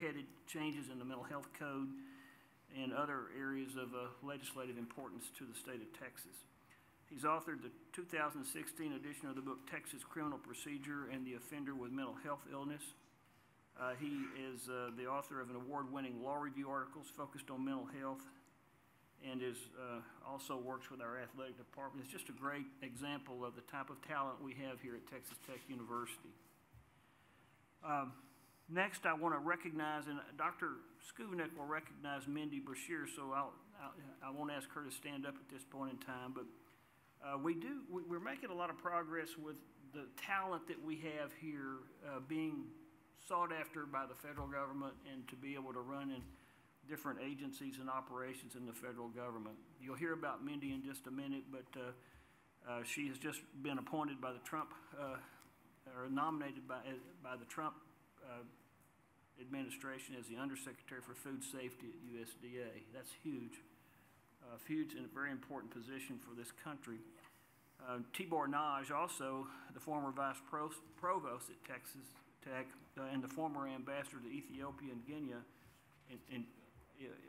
headed changes in the mental health code and other areas of uh, legislative importance to the state of Texas. He's authored the 2016 edition of the book Texas Criminal Procedure and the Offender with Mental Health Illness. Uh, he is uh, the author of an award-winning law review articles focused on mental health and is uh, also works with our athletic department. It's just a great example of the type of talent we have here at Texas Tech University. Um, next, I want to recognize, and Dr. Schovanec will recognize Mindy Brashear, so I'll, I'll, I won't ask her to stand up at this point in time, but uh, we do, we, we're making a lot of progress with the talent that we have here uh, being sought after by the federal government and to be able to run in different agencies and operations in the federal government. You'll hear about Mindy in just a minute, but uh, uh, she has just been appointed by the Trump, uh, or nominated by, uh, by the Trump uh, administration as the Undersecretary for Food Safety at USDA. That's huge. Uh, huge and a very important position for this country. Uh, Tibor Nagy, also the former vice provost at Texas Tech uh, and the former ambassador to Ethiopia and Guinea, and, and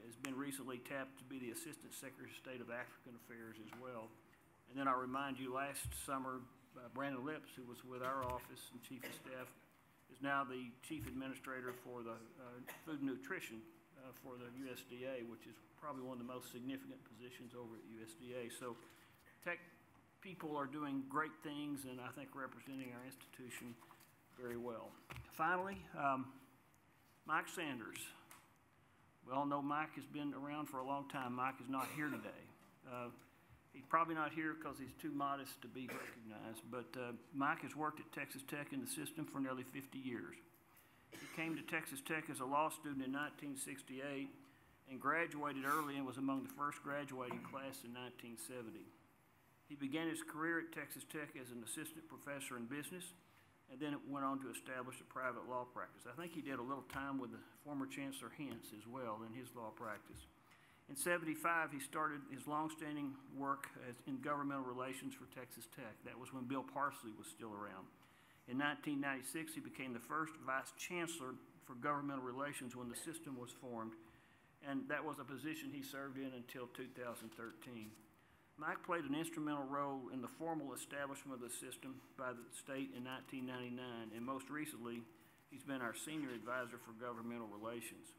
has been recently tapped to be the Assistant Secretary of State of African Affairs as well. And then I remind you, last summer, uh, Brandon Lipps, who was with our office and Chief of Staff, is now the Chief Administrator for the uh, Food and Nutrition uh, for the USDA, which is probably one of the most significant positions over at USDA. So tech people are doing great things and I think representing our institution very well. Finally, um, Mike Sanders. We all know Mike has been around for a long time. Mike is not here today. Uh, he's probably not here because he's too modest to be recognized, but uh, Mike has worked at Texas Tech in the system for nearly 50 years. He came to Texas Tech as a law student in 1968 and graduated early and was among the first graduating class in 1970. He began his career at Texas Tech as an assistant professor in business and then went on to establish a private law practice. I think he did a little time with the former Chancellor Hance as well in his law practice. In 75, he started his longstanding work in governmental relations for Texas Tech. That was when Bill Parsley was still around. In 1996, he became the first vice chancellor for governmental relations when the system was formed, and that was a position he served in until 2013. Mike played an instrumental role in the formal establishment of the system by the state in 1999, and most recently, he's been our senior advisor for governmental relations.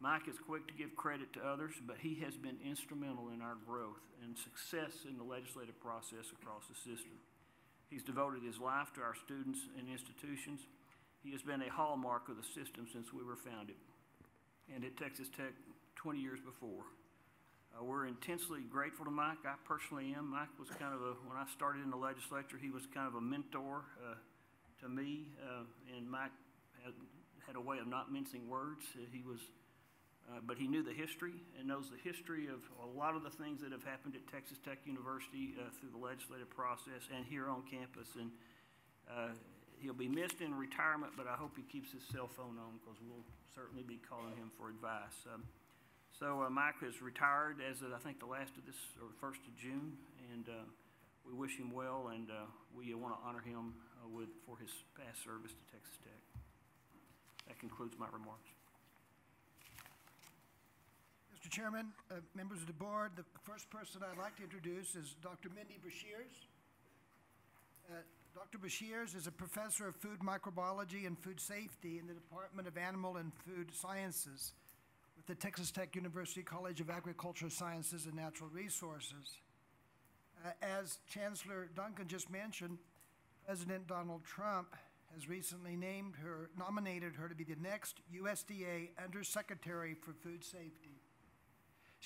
Mike is quick to give credit to others, but he has been instrumental in our growth and success in the legislative process across the system. He's devoted his life to our students and institutions. He has been a hallmark of the system since we were founded, and at Texas Tech 20 years before. Uh, we're intensely grateful to Mike. I personally am. Mike was kind of a, when I started in the legislature, he was kind of a mentor uh, to me. Uh, and Mike had, had, a way of not mincing words. He was, uh, but he knew the history and knows the history of a lot of the things that have happened at Texas Tech University uh, through the legislative process and here on campus. And he'll be missed in retirement, but I hope he keeps his cell phone on because we'll certainly be calling him for advice. Um, so uh, Mike is retired as of, I think, the last of this, or first of June, and uh, we wish him well, and uh, we want to honor him uh, with, for his past service to Texas Tech. That concludes my remarks. Mr. Chairman, uh, members of the board, the first person I'd like to introduce is Dr. Mindy Brashears. Uh, Dr. Brashears is a professor of food microbiology and food safety in the Department of Animal and Food Sciences with the Texas Tech University College of Agricultural Sciences and Natural Resources. Uh, as Chancellor Duncan just mentioned, President Donald Trump has recently named her, nominated her to be the next USDA Undersecretary for Food Safety.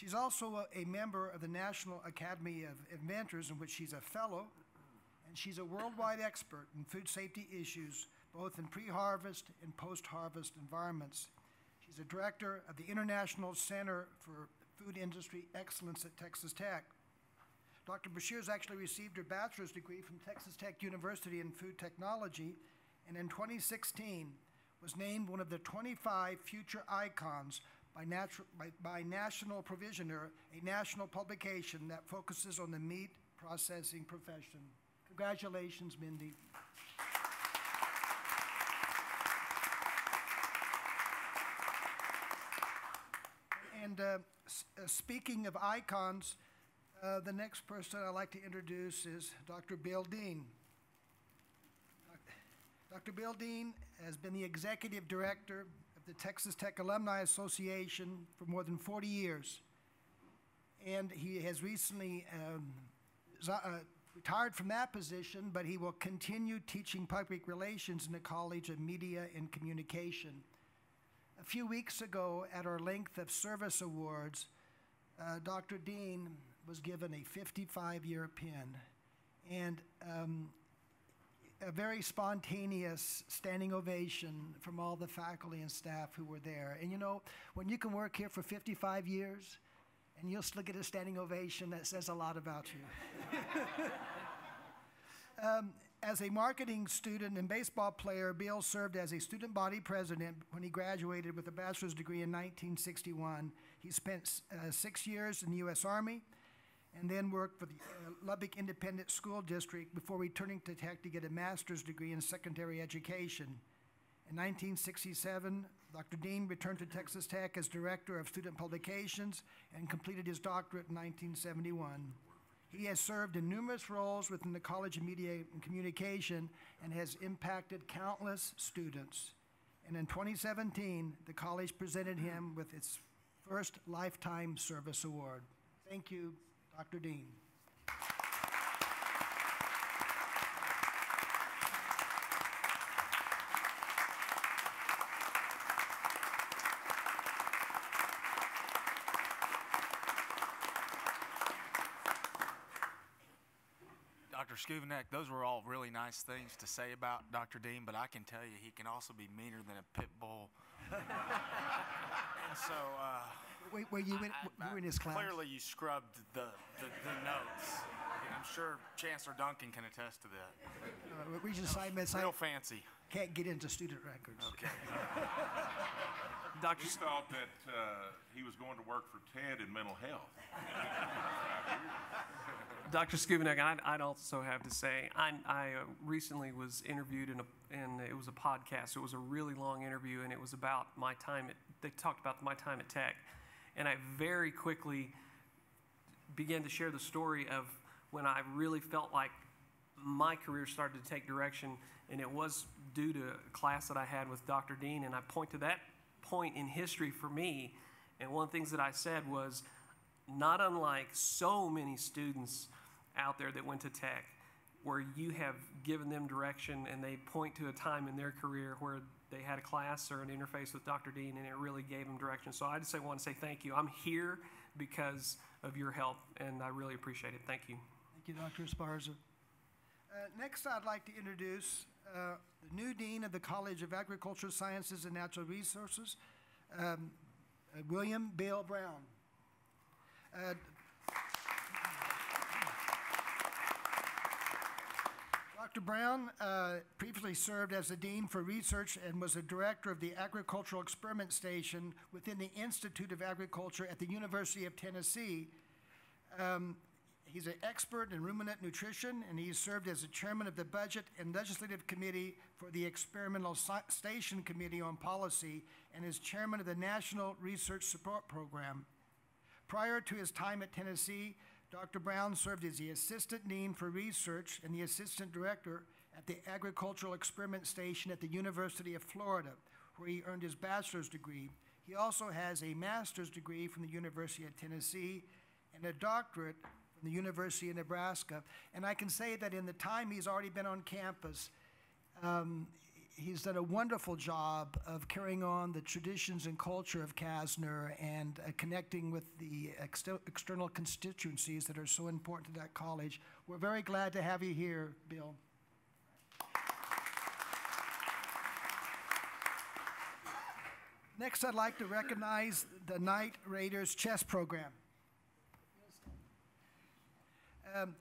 She's also a, a member of the National Academy of Inventors, in which she's a fellow, and she's a worldwide expert in food safety issues, both in pre harvest and post harvest environments. She's a director of the International Center for Food Industry Excellence at Texas Tech. Dr. Brashears actually received her bachelor's degree from Texas Tech University in food technology, and in 2016 was named one of the 25 future icons by, by, by National Provisioner, a national publication that focuses on the meat processing profession. Congratulations, Mindy. And uh, uh, speaking of icons, uh, the next person I'd like to introduce is Dr. Bill Dean. Dr. Bill Dean has been the executive director of the Texas Tech Alumni Association for more than 40 years. And he has recently um, uh, retired from that position, but he will continue teaching public relations in the College of Media and Communication. A few weeks ago, at our Length of Service Awards, uh, Dr. Dean was given a 55 year pin. And um, a very spontaneous standing ovation from all the faculty and staff who were there. And you know, when you can work here for 55 years and you'll still get a standing ovation, that says a lot about you. um, as a marketing student and baseball player, Bill served as a student body president when he graduated with a bachelor's degree in 1961. He spent uh, six years in the U.S. Army and then worked for the uh, Lubbock Independent School District before returning to Tech to get a master's degree in secondary education. In 1967, Dr. Dean returned to Texas Tech as Director of Student Publications and completed his doctorate in 1971. He has served in numerous roles within the College of Media and Communication and has impacted countless students. And in 2017, the college presented him with its first Lifetime Service Award. Thank you, Dr. Dean. Dr. Schovanec, those were all really nice things to say about Dr. Dean, but I can tell you he can also be meaner than a pit bull. and so, uh, Wait, were you in, I- you were in his class? Clearly, you scrubbed the, the, the notes. And I'm sure Chancellor Duncan can attest to that. Uh, Regent Simons, I Real fancy. can't get into student records. Okay. Dr. He thought that uh, he was going to work for TED in mental health. Dr. Schovanec, I'd, I'd also have to say, I, I uh, recently was interviewed in a, and it was a podcast. It was a really long interview, and it was about my time at, they talked about my time at Tech. And I very quickly began to share the story of when I really felt like my career started to take direction, and it was due to a class that I had with Dr. Dean. And I point to that point in history for me. And one of the things that I said was, not unlike so many students out there that went to tech, where you have given them direction and they point to a time in their career where they had a class or an interface with Dr. Dean and it really gave them direction. So I just say, want to say thank you. I'm here because of your help and I really appreciate it. Thank you. Thank you, Dr. Esparza. Uh, next, I'd like to introduce uh, the new Dean of the College of Agricultural Sciences and Natural Resources, um, uh, William Bale Brown. Uh, Dr. Brown uh, previously served as the Dean for Research and was the Director of the Agricultural Experiment Station within the Institute of Agriculture at the University of Tennessee. Um, He's an expert in ruminant nutrition, and he served as the chairman of the Budget and Legislative Committee for the Experimental Station Committee on Policy and is chairman of the National Research Support Program. Prior to his time at Tennessee, Dr. Brown served as the Assistant Dean for Research and the Assistant Director at the Agricultural Experiment Station at the University of Florida, where he earned his bachelor's degree. He also has a master's degree from the University of Tennessee and a doctorate from the University of Nebraska. And I can say that in the time he's already been on campus, um, he's done a wonderful job of carrying on the traditions and culture of CASNR and uh, connecting with the exter- external constituencies that are so important to that college. We're very glad to have you here, Bill. Next, I'd like to recognize the Knight Raiders chess program. Um,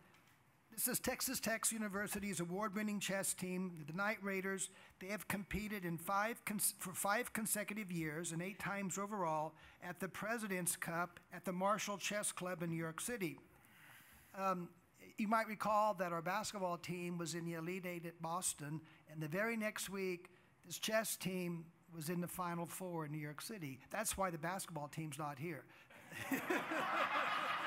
this is Texas Tech University's award-winning chess team, the Knight Raiders. They have competed in five for five consecutive years and eight times overall at the President's Cup at the Marshall Chess Club in New York City. Um, you might recall that our basketball team was in the Elite Eight at Boston, and the very next week, this chess team was in the Final Four in New York City. That's why the basketball team's not here.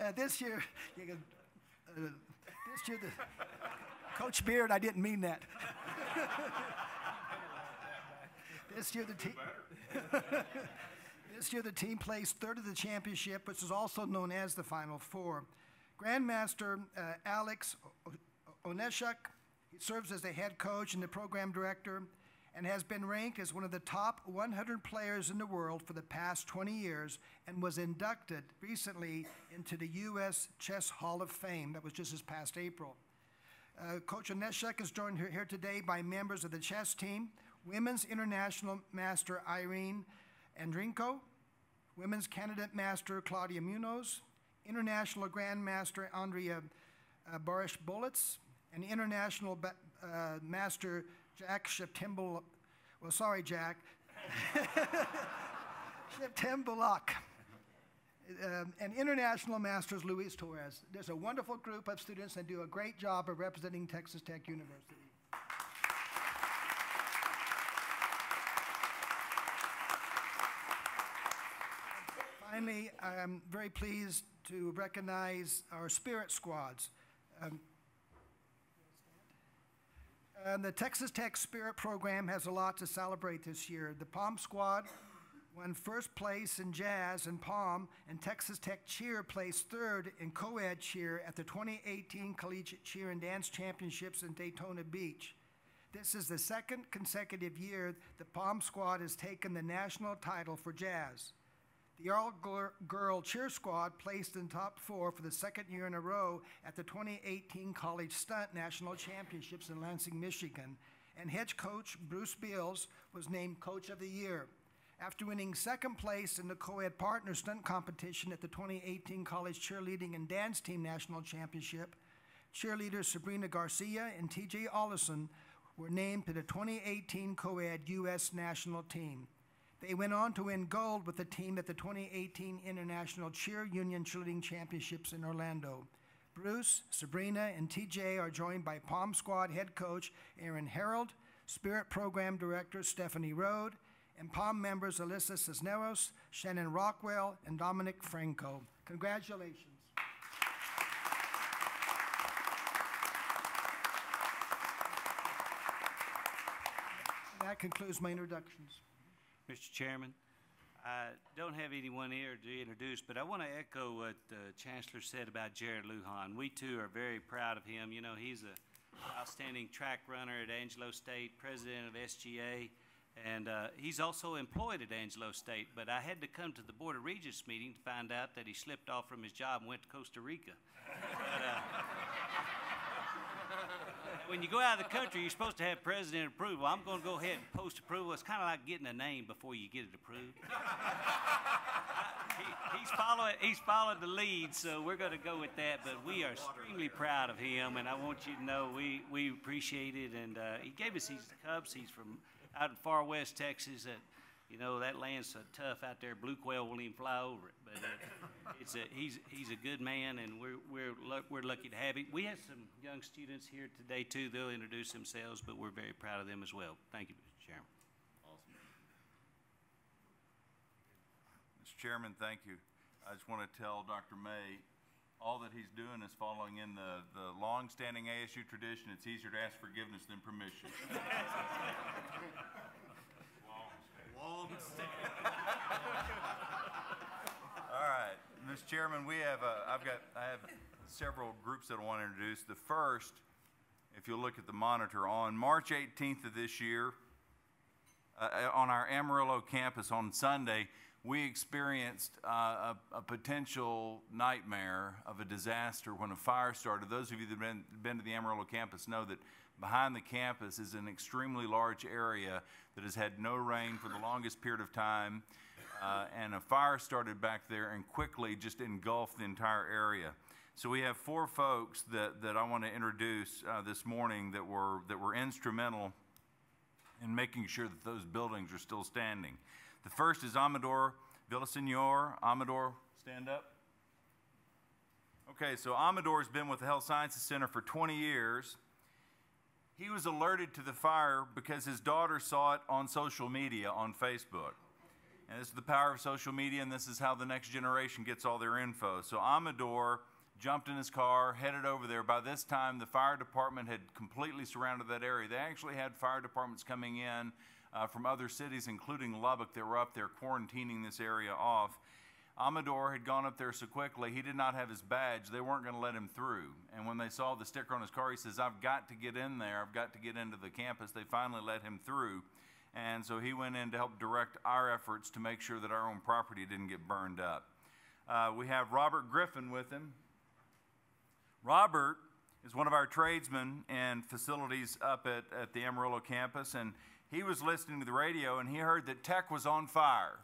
Uh, this year, uh, this year, the, Coach Beard, I didn't mean that. this year, the team. This year, the team placed third of the championship, which is also known as the Final Four. Grandmaster uh, Alex Onischuk, serves as the head coach and the program director, and has been ranked as one of the top 100 players in the world for the past 20 years, and was inducted recently into the U.S. Chess Hall of Fame. That was just this past April. Uh, Coach Onischuk is joined here, here today by members of the chess team, Women's International Master Irene Andrinko, Women's Candidate Master Claudia Munoz, International Grandmaster Andrea uh, Baryshpolets, and International ba- uh, Master Jack Sheptimbul, well, sorry, Jack, Sheptimbulak, um, and International Masters Luis Torres. There's a wonderful group of students that do a great job of representing Texas Tech University. Finally, I'm very pleased to recognize our spirit squads. Um, and the Texas Tech Spirit Program has a lot to celebrate this year. The Pom Squad won first place in jazz and Pom, and Texas Tech Cheer placed third in co-ed cheer at the 2018 Collegiate Cheer and Dance Championships in Daytona Beach. This is the second consecutive year the Pom Squad has taken the national title for jazz. The all-girl Cheer Squad placed in top four for the second year in a row at the 2018 College Stunt National Championships in Lansing, Michigan, and head coach Bruce Beals was named Coach of the Year. After winning second place in the co-ed partner stunt competition at the 2018 College Cheerleading and Dance Team National Championship, cheerleaders Sabrina Garcia and TJ Ollison were named to the 2018 co-ed U.S. national team. They went on to win gold with the team at the 2018 International Cheer Union Cheerleading Championships in Orlando. Bruce, Sabrina, and TJ are joined by Pom Squad head coach Aaron Harold, Spirit Program Director Stephanie Rode, and Pom members Alyssa Cisneros, Shannon Rockwell, and Dominic Franco. Congratulations. That concludes my introductions. Mr. Chairman, I don't have anyone here to introduce, but I want to echo what the Chancellor said about Jared Lujan. We too are very proud of him. You know, he's an outstanding track runner at Angelo State, president of SGA, and uh, he's also employed at Angelo State. But I had to come to the Board of Regents meeting to find out that he slipped off from his job and went to Costa Rica. When you go out of the country, you're supposed to have president approval. I'm going to go ahead and post approval. It's kind of like getting a name before you get it approved. he, he's following he's followed the lead, so we're going to go with that. But we are extremely proud of him, and I want you to know we we appreciate it. And uh, he gave us these cubs. He's from out in far west Texas. That you know that land's so tough out there. Blue quail won't even fly over it. But uh, it's a he's he's a good man, and we're we're lu- we're lucky to have him. We have some young students here today too. They'll introduce themselves, but we're very proud of them as well. Thank you, Mr. Chairman. Awesome. Mr. Chairman, thank you. I just want to tell Dr. May, all that he's doing is following in the, the long-standing ASU tradition. It's easier to ask forgiveness than permission. All right, Mr. Chairman, we have, uh, I've got, I have several groups that I want to introduce. The first, if you'll look at the monitor, on March 18th of this year, uh, on our Amarillo campus on Sunday, we experienced uh, a, a potential nightmare of a disaster when a fire started. Those of you that have been, been to the Amarillo campus know that behind the campus is an extremely large area that has had no rain for the longest period of time. Uh, and a fire started back there and quickly just engulfed the entire area. So we have four folks that, that I want to introduce uh, this morning that were, that were instrumental in making sure that those buildings are still standing. The first is Amador Villasenor. Amador, stand up. Okay, so Amador's been with the Health Sciences Center for 20 years. He was alerted to the fire because his daughter saw it on social media on Facebook. And this is the power of social media, and this is how the next generation gets all their info. So Amador jumped in his car, headed over there. By this time, the fire department had completely surrounded that area. They actually had fire departments coming in uh, from other cities, including Lubbock, that were up there quarantining this area off. Amador had gone up there so quickly, he did not have his badge. They weren't going to let him through. And when they saw the sticker on his car, he says, I've got to get in there. I've got to get into the campus. They finally let him through. And so he went in to help direct our efforts to make sure that our own property didn't get burned up. Uh, we have Robert Griffin with him. Robert is one of our tradesmen and facilities up at, at the Amarillo campus, and he was listening to the radio and he heard that Tech was on fire.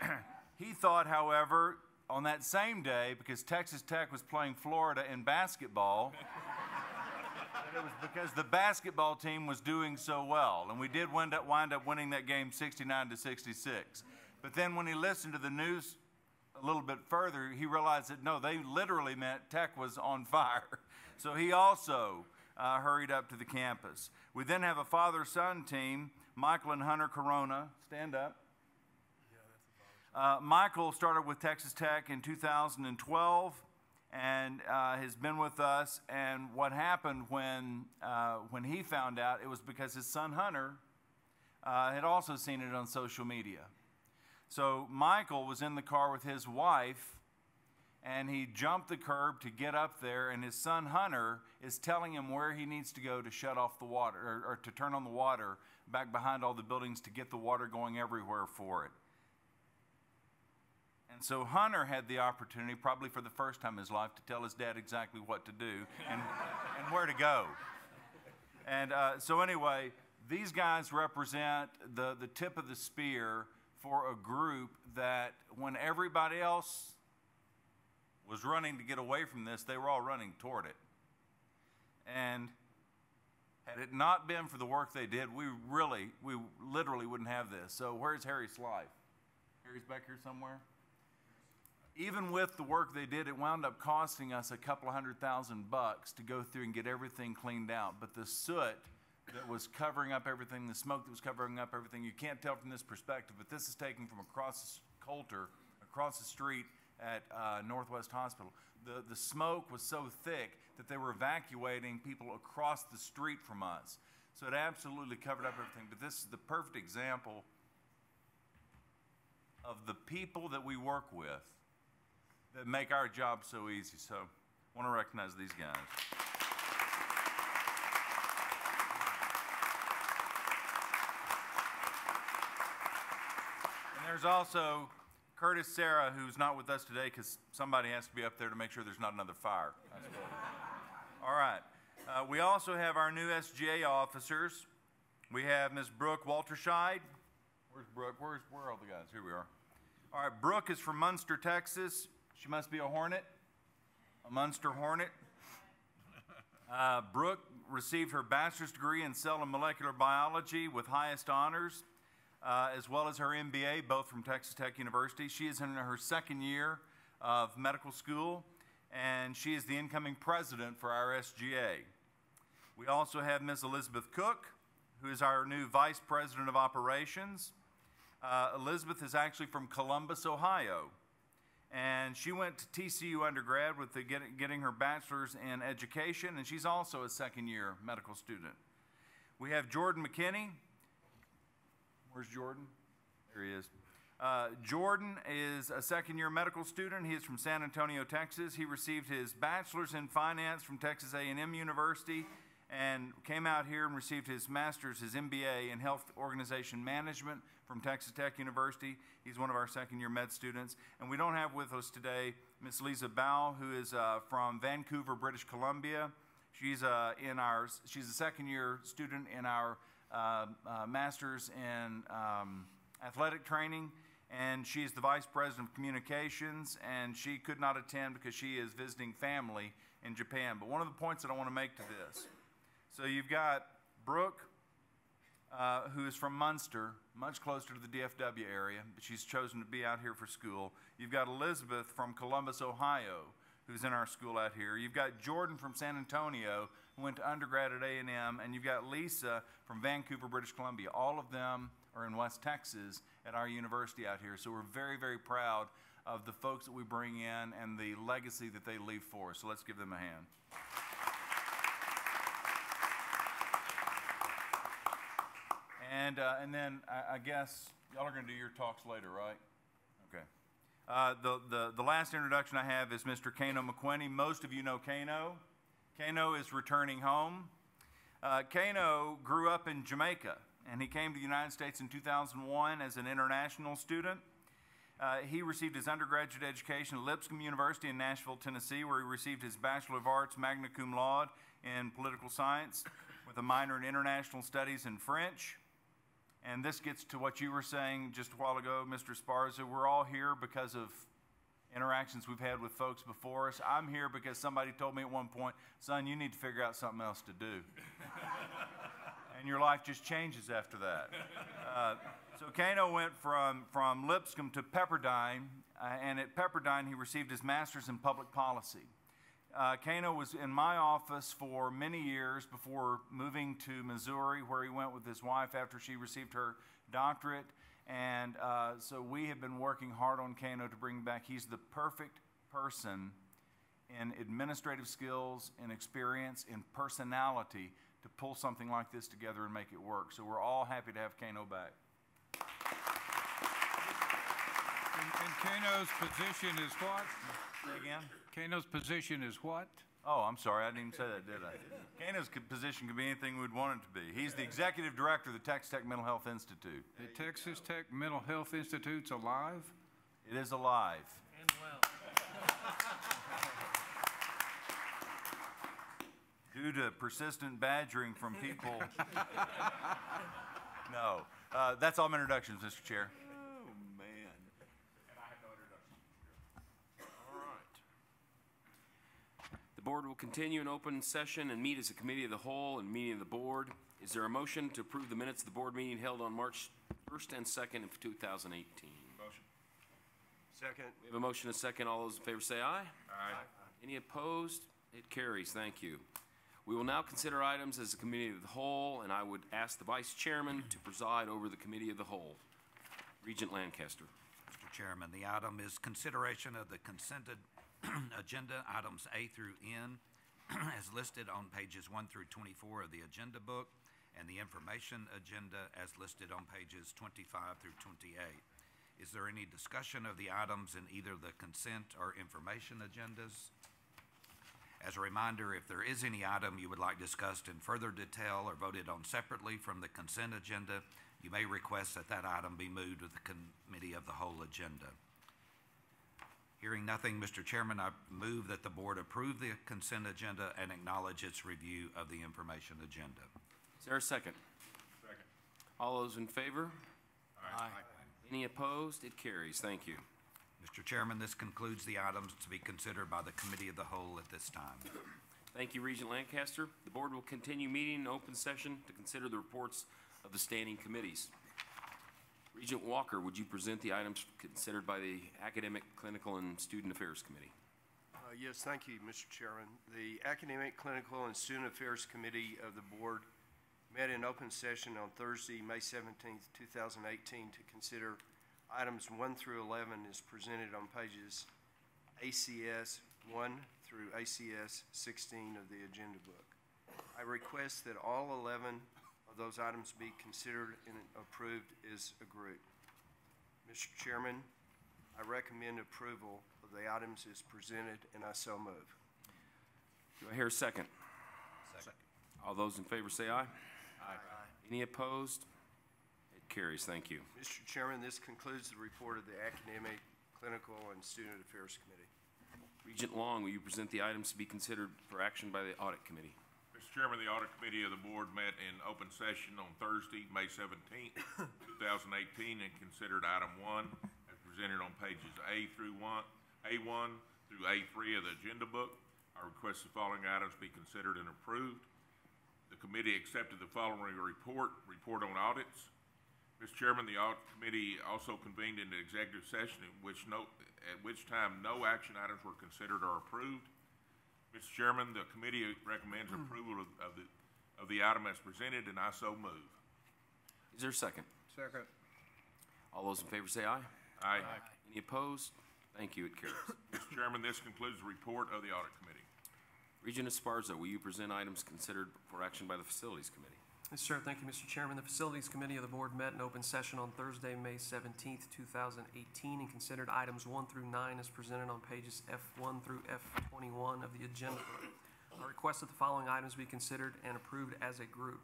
he thought, however, on that same day, because Texas Tech was playing Florida in basketball, that it was because the basketball team was doing so well, and we did wind up, wind up winning that game 69 to 66. But then when he listened to the news a little bit further, he realized that no, they literally meant Tech was on fire. So he also uh, hurried up to the campus. We then have a father son team, Michael and Hunter Corona. Stand up. Uh, Michael started with Texas Tech in 2012 and uh, has been with us. And what happened when, uh, when he found out, it was because his son Hunter uh, had also seen it on social media. So Michael was in the car with his wife, and he jumped the curb to get up there, and his son Hunter is telling him where he needs to go to shut off the water, or, or to turn on the water back behind all the buildings to get the water going everywhere for it. And so Hunter had the opportunity, probably for the first time in his life, to tell his dad exactly what to do and, and where to go. And uh, so, anyway, these guys represent the, the tip of the spear for a group that, when everybody else was running to get away from this, they were all running toward it. And had it not been for the work they did, we really, we literally wouldn't have this. So, where's Harry Slife? Harry's back here somewhere? Even with the work they did, it wound up costing us a couple hundred thousand bucks to go through and get everything cleaned out. But the soot that was covering up everything, the smoke that was covering up everything, you can't tell from this perspective, but this is taken from across Coulter, across the street at uh, Northwest Hospital. The, the smoke was so thick that they were evacuating people across the street from us. So it absolutely covered up everything. But this is the perfect example of the people that we work with that make our job so easy. So I want to recognize these guys. And there's also Curtis Sarah, who's not with us today because somebody has to be up there to make sure there's not another fire. All right. Uh, we also have our new SGA officers. We have Ms. Brooke Walterscheid. Where's Brooke? Where's, where are all the guys? Here we are. All right, Brooke is from Muenster, Texas. She must be a Hornet, a Muenster Hornet. Uh, Brooke received her bachelor's degree in cell and molecular biology with highest honors, uh, as well as her MBA, both from Texas Tech University. She is in her second year of medical school, and she is the incoming president for our SGA. We also have Ms. Elizabeth Cook, who is our new vice president of operations. Uh, Elizabeth is actually from Columbus, Ohio and she went to TCU undergrad with getting, getting her bachelor's in education, and she's also a second year medical student. We have Jordan McKinney. Where's Jordan? There he is. Uh, Jordan is a second year medical student. He is from San Antonio, Texas. He received his bachelor's in finance from Texas A&M University and came out here and received his master's, his MBA in health organization management from Texas Tech University. He's one of our second year med students. And we don't have with us today Miss Lisa Bow, who is uh, from Vancouver, British Columbia. She's, uh, in our, she's a second year student in our uh, uh master's in um, athletic training. And she's the vice president of communications, and she could not attend because she is visiting family in Japan. But one of the points that I want to make to this so you've got Brooke, uh, who is from Muenster, much closer to the DFW area, but she's chosen to be out here for school. You've got Elizabeth from Columbus, Ohio, who's in our school out here. You've got Jordan from San Antonio, who went to undergrad at A&M, and you've got Lisa from Vancouver, British Columbia. All of them are in West Texas at our university out here. So we're very, very proud of the folks that we bring in and the legacy that they leave for us. So let's give them a hand. And, uh, and then I, I guess y'all are going to do your talks later, right? Okay. Uh, the, the, the last introduction I have is Mr. Kano McQuinney. Most of you know Kano. Kano is returning home. Uh, Kano grew up in Jamaica, and he came to the United States in 2001 as an international student. Uh, he received his undergraduate education at Lipscomb University in Nashville, Tennessee, where he received his Bachelor of Arts magna cum laude in political science with a minor in international studies and French. And this gets to what you were saying just a while ago, Mr. Sparza. We're all here because of interactions we've had with folks before us. I'm here because somebody told me at one point, son, you need to figure out something else to do. and your life just changes after that. Uh, so Kano went from, from Lipscomb to Pepperdine, uh, and at Pepperdine he received his master's in public policy. Uh, Kano was in my office for many years before moving to Missouri, where he went with his wife after she received her doctorate. And uh, so we have been working hard on Kano to bring back. He's the perfect person in administrative skills, in experience, in personality to pull something like this together and make it work. So we're all happy to have Kano back. And and Kano's position is what? Say again? Kano's position is what? Oh, I'm sorry, I didn't even say that, did I? Kano's position could be anything we'd want it to be. He's the executive director of the Texas Tech Mental Health Institute. The Texas Tech Mental Health Institute's alive? It is alive. And well. Due to persistent badgering from people. No, uh, that's all my introductions, Mr. Chair. Oh, man. All right. The board will continue an open session and meet as a committee of the whole and meeting of the board. Is there a motion to approve the minutes of the board meeting held on March 1st and 2nd of 2018? Motion. Second. We have a motion and a second. All those in favor say aye. Aye. Any opposed? It carries. Thank you. We will now consider items as a committee of the whole, and I would ask the vice chairman to preside over the committee of the whole. Regent Lancaster. Mr. Chairman, the item is consideration of the consented agenda, items A through N, as listed on pages 1 through 24 of the agenda book, and the information agenda as listed on pages 25 through 28. Is there any discussion of the items in either the consent or information agendas? As a reminder, if there is any item you would like discussed in further detail or voted on separately from the consent agenda, you may request that that item be moved to the committee of the whole agenda. Hearing nothing, Mr. Chairman, I move that the board approve the consent agenda and acknowledge its review of the information agenda. Is there a second? Second. All those in favor? Aye. Any opposed? It carries. Thank you. Mr. Chairman, this concludes the items to be considered by the committee of the whole at this time. Thank you, Regent Lancaster. The board will continue meeting in open session to consider the reports of the standing committees. Regent Walker, would you present the items considered by the Academic, Clinical, and Student Affairs Committee? Uh, Yes, thank you, Mr. Chairman. The Academic, Clinical, and Student Affairs Committee of the Board met in open session on Thursday, May 17, 2018, to consider items 1 through 11 as presented on pages ACS 1 through ACS 16 of the agenda book. I request that all 11 of those items be considered and approved as a group. Mr. Chairman, I recommend approval of the items as presented, and I so move. Do I hear a second? Second. All those in favor say aye. Aye. Any opposed? It carries. Thank you. Mr. Chairman, this concludes the report of the Academic, Clinical, and Student Affairs Committee. Regent Long, will you present the items to be considered for action by the Audit Committee? Chairman, the audit committee of the board met in open session on Thursday, May 17, two thousand eighteen, and considered item one as presented on pages A through one, A one through A three of the agenda book. I request the following items be considered and approved. The committee accepted the following report, report on audits. Mr. Chairman, the audit committee also convened into executive session in which no, at which time no action items were considered or approved. Mr. Chairman, the committee recommends hmm. approval of, of the, of the item as presented, and I so move. Is there a second? Second. All those in favor say aye. Aye. Any opposed? Thank you, it carries. Mr. Chairman, this concludes the report of the audit committee. Regent Esparza, will you present items considered for action by the Facilities Committee? Yes, sir. Thank you, Mr. Chairman. The Facilities Committee of the Board met in open session on Thursday, May 17, 2018, and considered items 1 through 9 as presented on pages F1 through F21 of the agenda. I request that the following items be considered and approved as a group.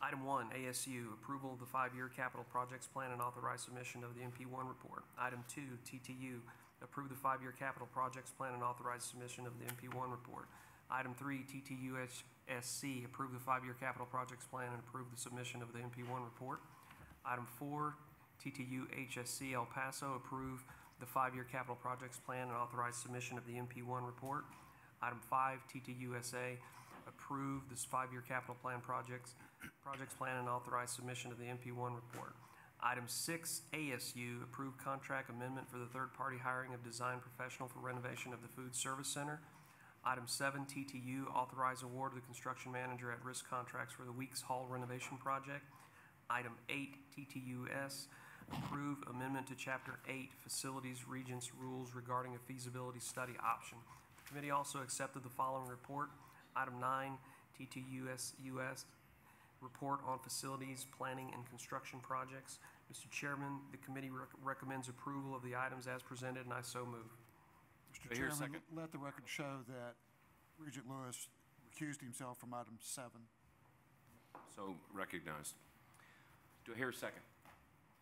Item 1, ASU, approval of the five-year capital projects plan and authorized submission of the MP1 report. Item 2, TTU, approve the five-year capital projects plan and authorized submission of the MP1 report. Item 3, TTUSC, approve the five-year capital projects plan and approve the submission of the MP1 report. Item 4, TTU HSC El Paso, approve the five-year capital projects plan and authorize submission of the MP1 report. Item 5, TTUSA, approve this five-year capital plan projects, projects plan and authorize submission of the MP1 report. Item 6, ASU, approve contract amendment for the third-party hiring of design professional for renovation of the food service center. Item 7, TTU, authorize award of the construction manager at risk contracts for the Weeks Hall renovation project. Item 8, TTUS, approve amendment to Chapter 8 Facilities Regents Rules regarding a feasibility study option. The committee also accepted the following report. Item 9, TTUS US, report on facilities, planning, and construction projects. Mr. Chairman, the committee rec- recommends approval of the items as presented, and I so move. Do Mr. I hear a Chairman, second? let the record show that Regent Lewis recused himself from item seven. So recognized. Do I hear a second?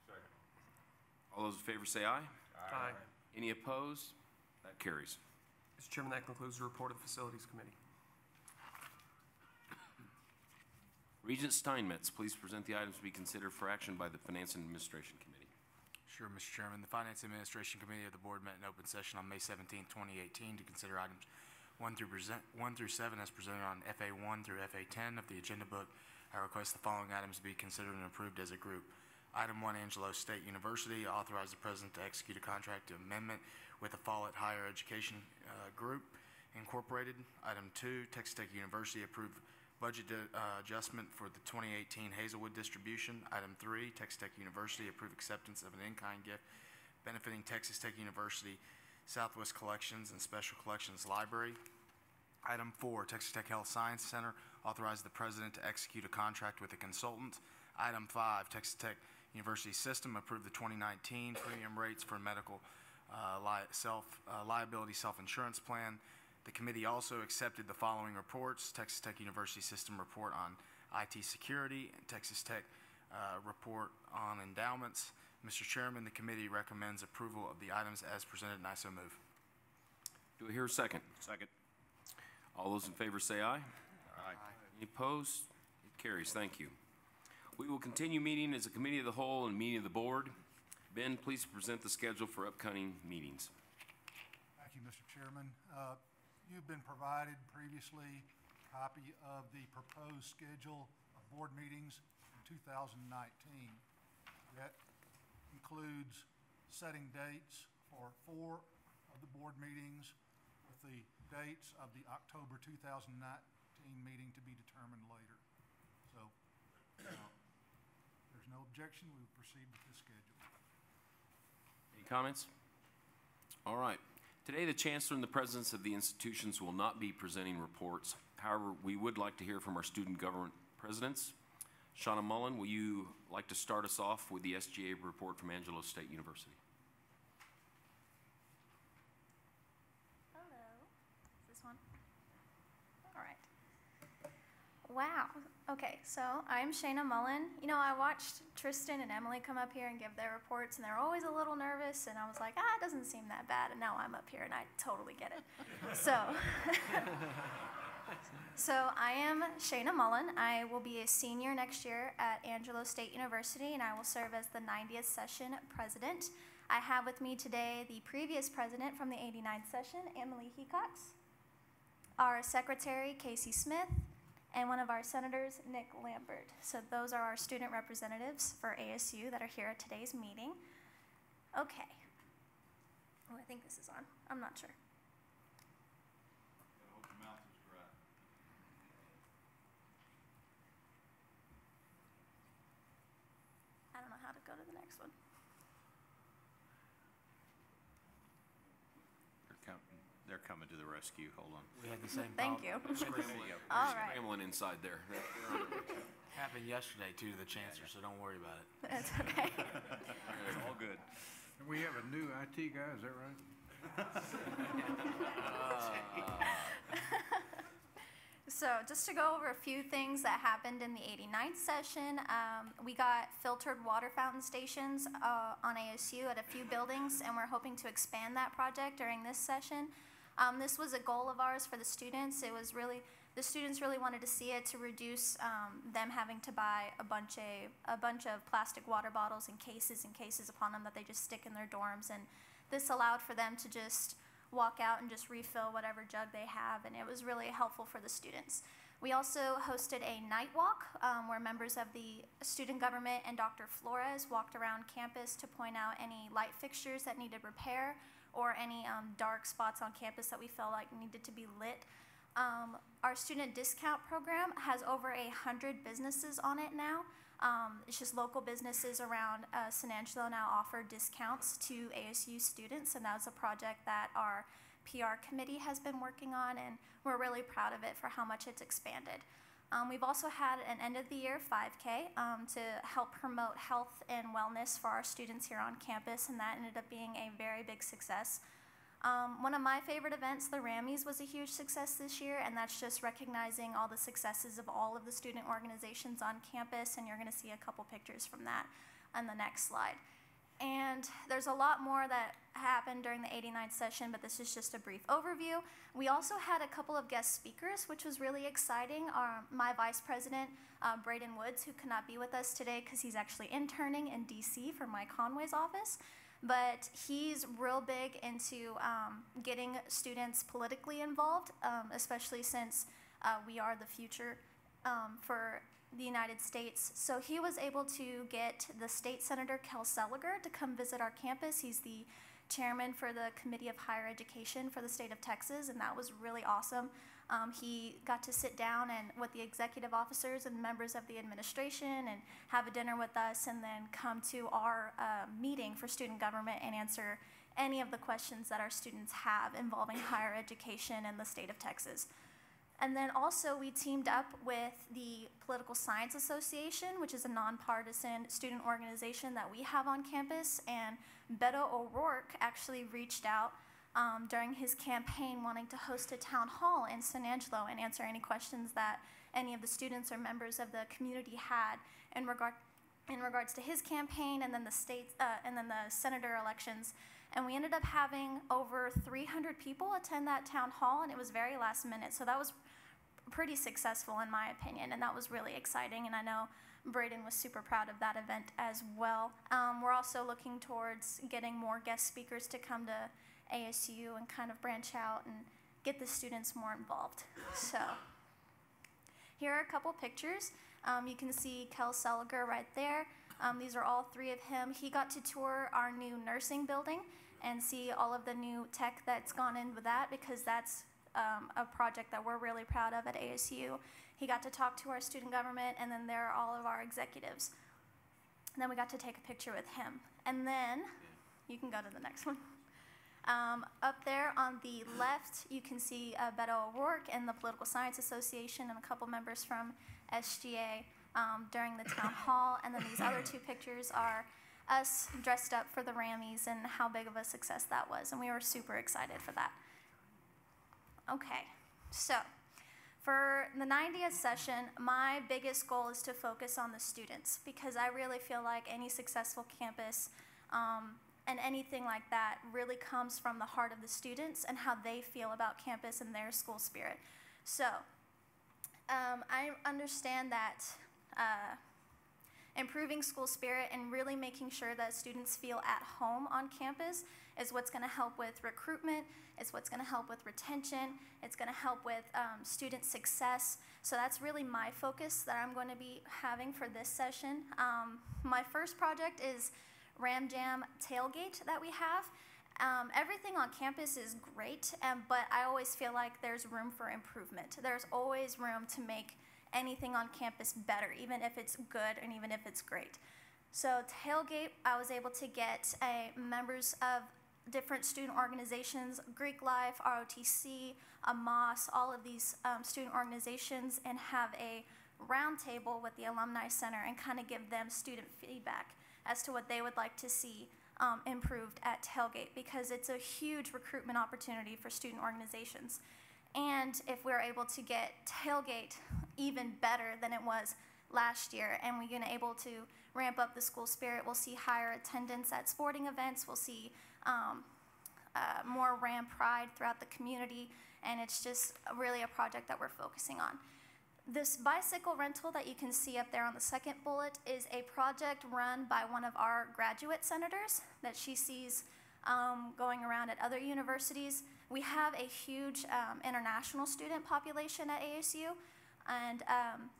Second. All those in favor say aye. Aye. Any opposed? That carries. Mr. Chairman, that concludes the report of the Facilities Committee. Regent Steinmetz, please present the items to be considered for action by the Finance and Administration Committee. Sure, Mr. Chairman. The Finance Administration Committee of the Board met in open session on May 17, 2018, to consider items 1 through present, 1 through 7 as presented on FA 1 through FA 10 of the agenda book. I request the following items be considered and approved as a group. Item 1, Angelo State University, authorize the president to execute a contract amendment with the Follett Higher Education uh, Group Incorporated. Item 2, Texas Tech University, approve budget uh, adjustment for the 2018 Hazelwood distribution. Item 3, Texas Tech University, approve acceptance of an in-kind gift benefiting Texas Tech University Southwest Collections and Special Collections Library. Item four, Texas Tech Health Science Center, authorize the president to execute a contract with a consultant. Item five, Texas Tech University System, approve the 2019 premium rates for medical uh, li- self, uh, liability self-insurance plan. The committee also accepted the following reports, Texas Tech University System report on IT security, and Texas Tech uh, report on endowments. Mr. Chairman, the committee recommends approval of the items as presented, and I so move. Do I hear a second? Second. All those in favor say aye. Aye. Any opposed? It carries. Thank you. We will continue meeting as a committee of the whole and meeting of the board. Ben, please present the schedule for upcoming meetings. Thank you, Mr. Chairman. Uh, You've been provided previously a copy of the proposed schedule of board meetings in 2019. That includes setting dates for four of the board meetings with the dates of the October 2019 meeting to be determined later. So, uh, there's no objection, we will proceed with this schedule. Any comments? All right. Today, the chancellor and the presidents of the institutions will not be presenting reports. However, we would like to hear from our student government presidents. Shauna Mullen, will you like to start us off with the SGA report from Angelo State University? Hello. Is this one? All right. Wow. Okay, so I'm Shayna Mullen. You know, I watched Tristan and Emily come up here and give their reports, and they're always a little nervous, and I was like, ah, it doesn't seem that bad. And now I'm up here, and I totally get it. so. So I am Shayna Mullen. I will be a senior next year at Angelo State University, and I will serve as the 90th session president. I have with me today the previous president from the 89th session, Emily Hecox, our secretary, Casey Smith, and one of our senators, Nick Lambert. So those are our student representatives for ASU that are here at today's meeting. Okay. Oh, I think this is on. I'm not sure. go to the next one. They're coming, they're coming to the rescue, hold on. We had the same Thank problem. you. Scrambling. All right. Scrambling inside there. Happened yesterday too to the chancellor, so don't worry about it. That's okay. It's all good. And we have a new IT guy, is that right? So, just to go over a few things that happened in the 89th session, um, we got filtered water fountain stations uh, on ASU at a few buildings, and we're hoping to expand that project during this session. Um, this was a goal of ours for the students. It was really the students really wanted to see it to reduce um, them having to buy a bunch of a bunch of plastic water bottles and cases and cases upon them that they just stick in their dorms, and this allowed for them to just walk out and just refill whatever jug they have, and it was really helpful for the students. We also hosted a night walk um, where members of the student government and Dr. Flores walked around campus to point out any light fixtures that needed repair or any um, dark spots on campus that we felt like needed to be lit. Um, our student discount program has over a hundred businesses on it now. Um, it's just local businesses around uh, San Angelo now offer discounts to ASU students, and that's a project that our PR committee has been working on, and we're really proud of it for how much it's expanded. Um, we've also had an end of the year 5K um, to help promote health and wellness for our students here on campus, and that ended up being a very big success. Um, one of my favorite events, the Rammies, was a huge success this year, and that's just recognizing all the successes of all of the student organizations on campus, and you're going to see a couple pictures from that on the next slide. And there's a lot more that happened during the 89th session, but this is just a brief overview. We also had a couple of guest speakers, which was really exciting. Our, my vice president, uh, Braden Woods, who could not be with us today because he's actually interning in DC for Mike Conaway's office but he's real big into um, getting students politically involved, um, especially since uh, we are the future um, for the United States. So he was able to get the state senator Kel Seliger to come visit our campus. He's the chairman for the Committee of Higher Education for the state of Texas, and that was really awesome. Um, he got to sit down and with the executive officers and members of the administration and have a dinner with us, and then come to our uh, meeting for student government and answer any of the questions that our students have involving higher education in the state of Texas. And then also, we teamed up with the Political Science Association, which is a nonpartisan student organization that we have on campus. And Beto O'Rourke actually reached out um, during his campaign wanting to host a town hall in San Angelo and answer any questions that any of the students or members of the community had in regard in regards to his campaign and then the state uh, and then the senator elections and we ended up having over 300 people attend that town hall and it was very last minute so that was pretty successful in my opinion and that was really exciting and i know braden was super proud of that event as well um, we're also looking towards getting more guest speakers to come to ASU and kind of branch out and get the students more involved. So here are a couple pictures. Um, you can see Kel Seliger right there. Um, these are all three of him. He got to tour our new nursing building and see all of the new tech that's gone in with that because that's um, a project that we're really proud of at ASU. He got to talk to our student government, and then there are all of our executives. And then we got to take a picture with him. And then you can go to the next one. Um, up there on the left, you can see uh, Beto O'Rourke and the Political Science Association and a couple members from SGA um, during the town hall. And then these other two pictures are us dressed up for the Rammies and how big of a success that was. And we were super excited for that. Okay, so for the 90th session, my biggest goal is to focus on the students because I really feel like any successful campus um, and anything like that really comes from the heart of the students and how they feel about campus and their school spirit. So, um, I understand that uh, improving school spirit and really making sure that students feel at home on campus is what's going to help with recruitment, it's what's going to help with retention, it's going to help with um, student success. So that's really my focus that I'm going to be having for this session. Um, my first project is Ram Jam tailgate that we have. Um, everything on campus is great, um, but I always feel like there's room for improvement. There's always room to make anything on campus better, even if it's good and even if it's great. So tailgate, I was able to get a members of different student organizations, Greek Life, ROTC, AMAS, all of these um, student organizations, and have a roundtable with the Alumni Center and kind of give them student feedback as to what they would like to see um, improved at Tailgate because it's a huge recruitment opportunity for student organizations. And if we're able to get Tailgate even better than it was last year, and going to able to ramp up the school spirit, we'll see higher attendance at sporting events, we'll see um, uh, more Ram pride throughout the community, and it's just really a project that we're focusing on. This bicycle rental that you can see up there on the second bullet is a project run by one of our graduate senators that she sees um, going around at other universities. We have a huge um, international student population at ASU, and um,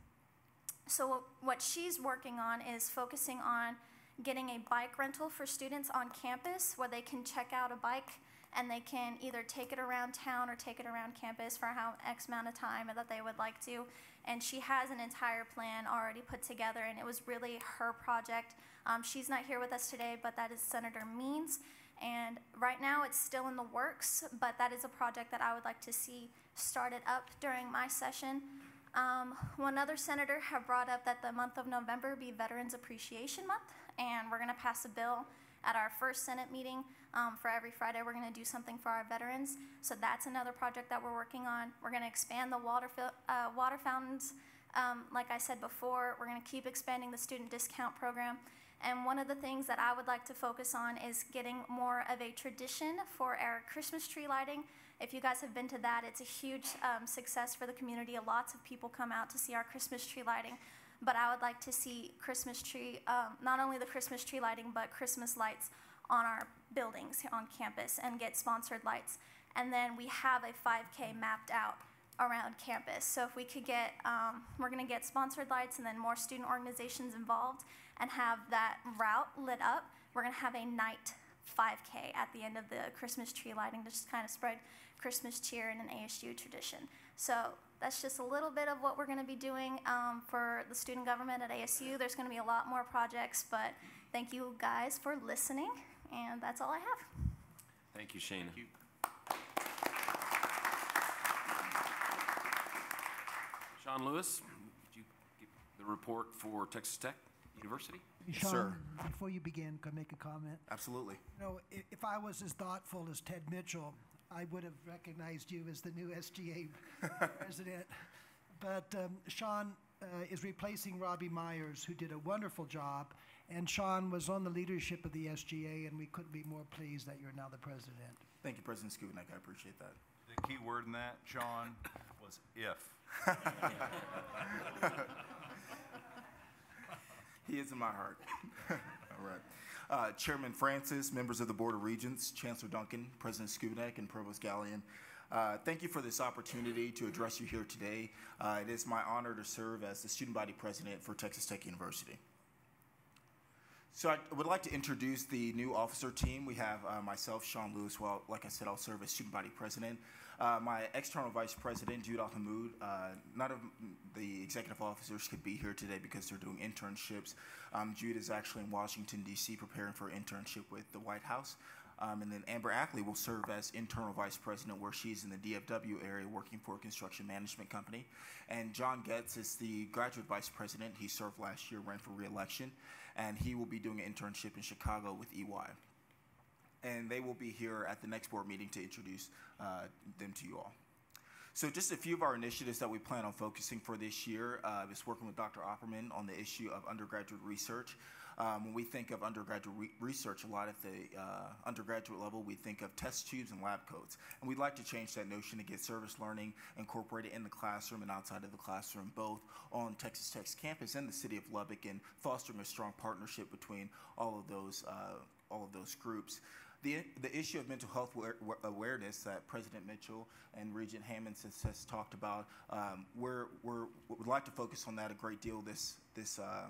so what she's working on is focusing on getting a bike rental for students on campus where they can check out a bike and they can either take it around town or take it around campus for how X amount of time that they would like to. And she has an entire plan already put together, and it was really her project. Um, she's not here with us today, but that is Senator Means. And right now it's still in the works, but that is a project that I would like to see started up during my session. Um, one other senator have brought up that the month of November be Veterans Appreciation Month, and we're going to pass a bill at our first Senate meeting um, for every Friday. We're going to do something for our veterans. So that's another project that we're working on. We're going to expand the water, uh, water fountains. Um, like I said before, we're going to keep expanding the student discount program. And one of the things that I would like to focus on is getting more of a tradition for our Christmas tree lighting. If you guys have been to that, it's a huge um, success for the community. Lots of people come out to see our Christmas tree lighting but I would like to see Christmas tree, um, not only the Christmas tree lighting, but Christmas lights on our buildings on campus and get sponsored lights. And then we have a 5K mapped out around campus. So if we could get, um, we're going to get sponsored lights and then more student organizations involved and have that route lit up. We're going to have a night 5K at the end of the Christmas tree lighting to just kind of spread Christmas cheer in an ASU tradition. So that's just a little bit of what we're going to be doing um, for the student government at ASU. There's going to be a lot more projects, but thank you guys for listening, and that's all I have. Thank you, Shana. Thank you. Sean Lewis, would you give the report for Texas Tech University? Sean, sir. before you begin, can I make a comment? Absolutely. You know, if, if I was as thoughtful as Tedd Mitchell, I would have recognized you as the new SGA president. But um, Sean uh, is replacing Robbie Myers, who did a wonderful job. And Sean was on the leadership of the SGA, and we couldn't be more pleased that you're now the president. Thank you, President Schovanec. I appreciate that. The key word in that, Sean, was if. He is in my heart. All right. Uh, Chairman Francis, members of the Board of Regents, Chancellor Duncan, President Schovanec, and Provost Galyean, uh, thank you for this opportunity to address you here today. Uh, it is my honor to serve as the student body president for Texas Tech University. So I would like to introduce the new officer team. We have uh, myself, Sean Lewis. Well, like I said, I'll serve as student body president. Uh, my external vice president, Jude Al Hamoud. Uh, none of the executive officers could be here today because they're doing internships. Um, Jude is actually in Washington, D.C., preparing for an internship with the White House. Um, and then Amber Ackley will serve as internal vice president, where she's in the DFW area working for a construction management company. And John Getz is the graduate vice president. He served last year, ran for reelection, and he will be doing an internship in Chicago with EY. And they will be here at the next board meeting to introduce uh, them to you all. So just a few of our initiatives that we plan on focusing for this year uh, is working with Dr. Opperman on the issue of undergraduate research. Um, when we think of undergraduate re- research, a lot at the uh, undergraduate level, we think of test tubes and lab coats. And we'd like to change that notion to get service learning incorporated in the classroom and outside of the classroom, both on Texas Tech's campus and the city of Lubbock, and fostering a strong partnership between all of those, uh, all of those groups. The, the issue of mental health aware, awareness that President Mitchell and Regent Hammond has, has talked about, um, we're, we're, would like to focus on that a great deal this, this, uh,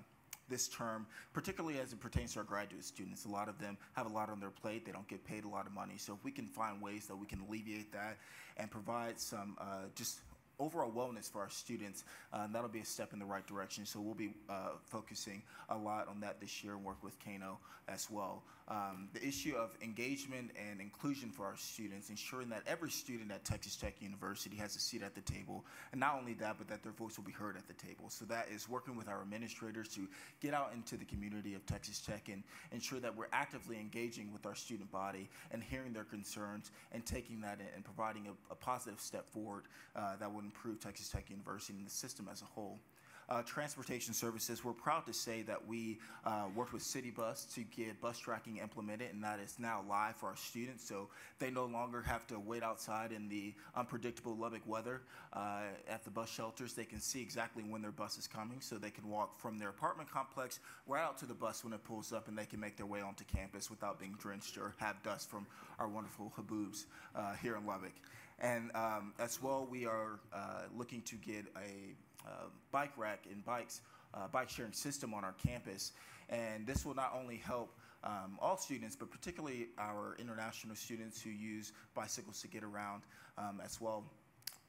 this term, particularly as it pertains to our graduate students. A lot of them have a lot on their plate. They don't get paid a lot of money. So if we can find ways that we can alleviate that and provide some uh, just overall wellness for our students, uh, that'll be a step in the right direction. So we'll be uh, focusing a lot on that this year and work with Kano as well. Um, the issue of engagement and inclusion for our students, ensuring that every student at Texas Tech University has a seat at the table, and not only that, but that their voice will be heard at the table. So that is working with our administrators to get out into the community of Texas Tech and ensure that we're actively engaging with our student body and hearing their concerns and taking that and providing a, a positive step forward uh, that would improve Texas Tech University and the system as a whole. Uh, transportation services, we're proud to say that we uh, worked with Citibus to get bus tracking implemented, and that is now live for our students. So they no longer have to wait outside in the unpredictable Lubbock weather uh, at the bus shelters. They can see exactly when their bus is coming, so they can walk from their apartment complex right out to the bus when it pulls up, and they can make their way onto campus without being drenched or have dust from our wonderful haboobs uh, here in Lubbock. And um, as well, we are uh, looking to get a bike rack and bikes, uh, bike sharing system on our campus. And this will not only help um, all students, but particularly our international students who use bicycles to get around um, as well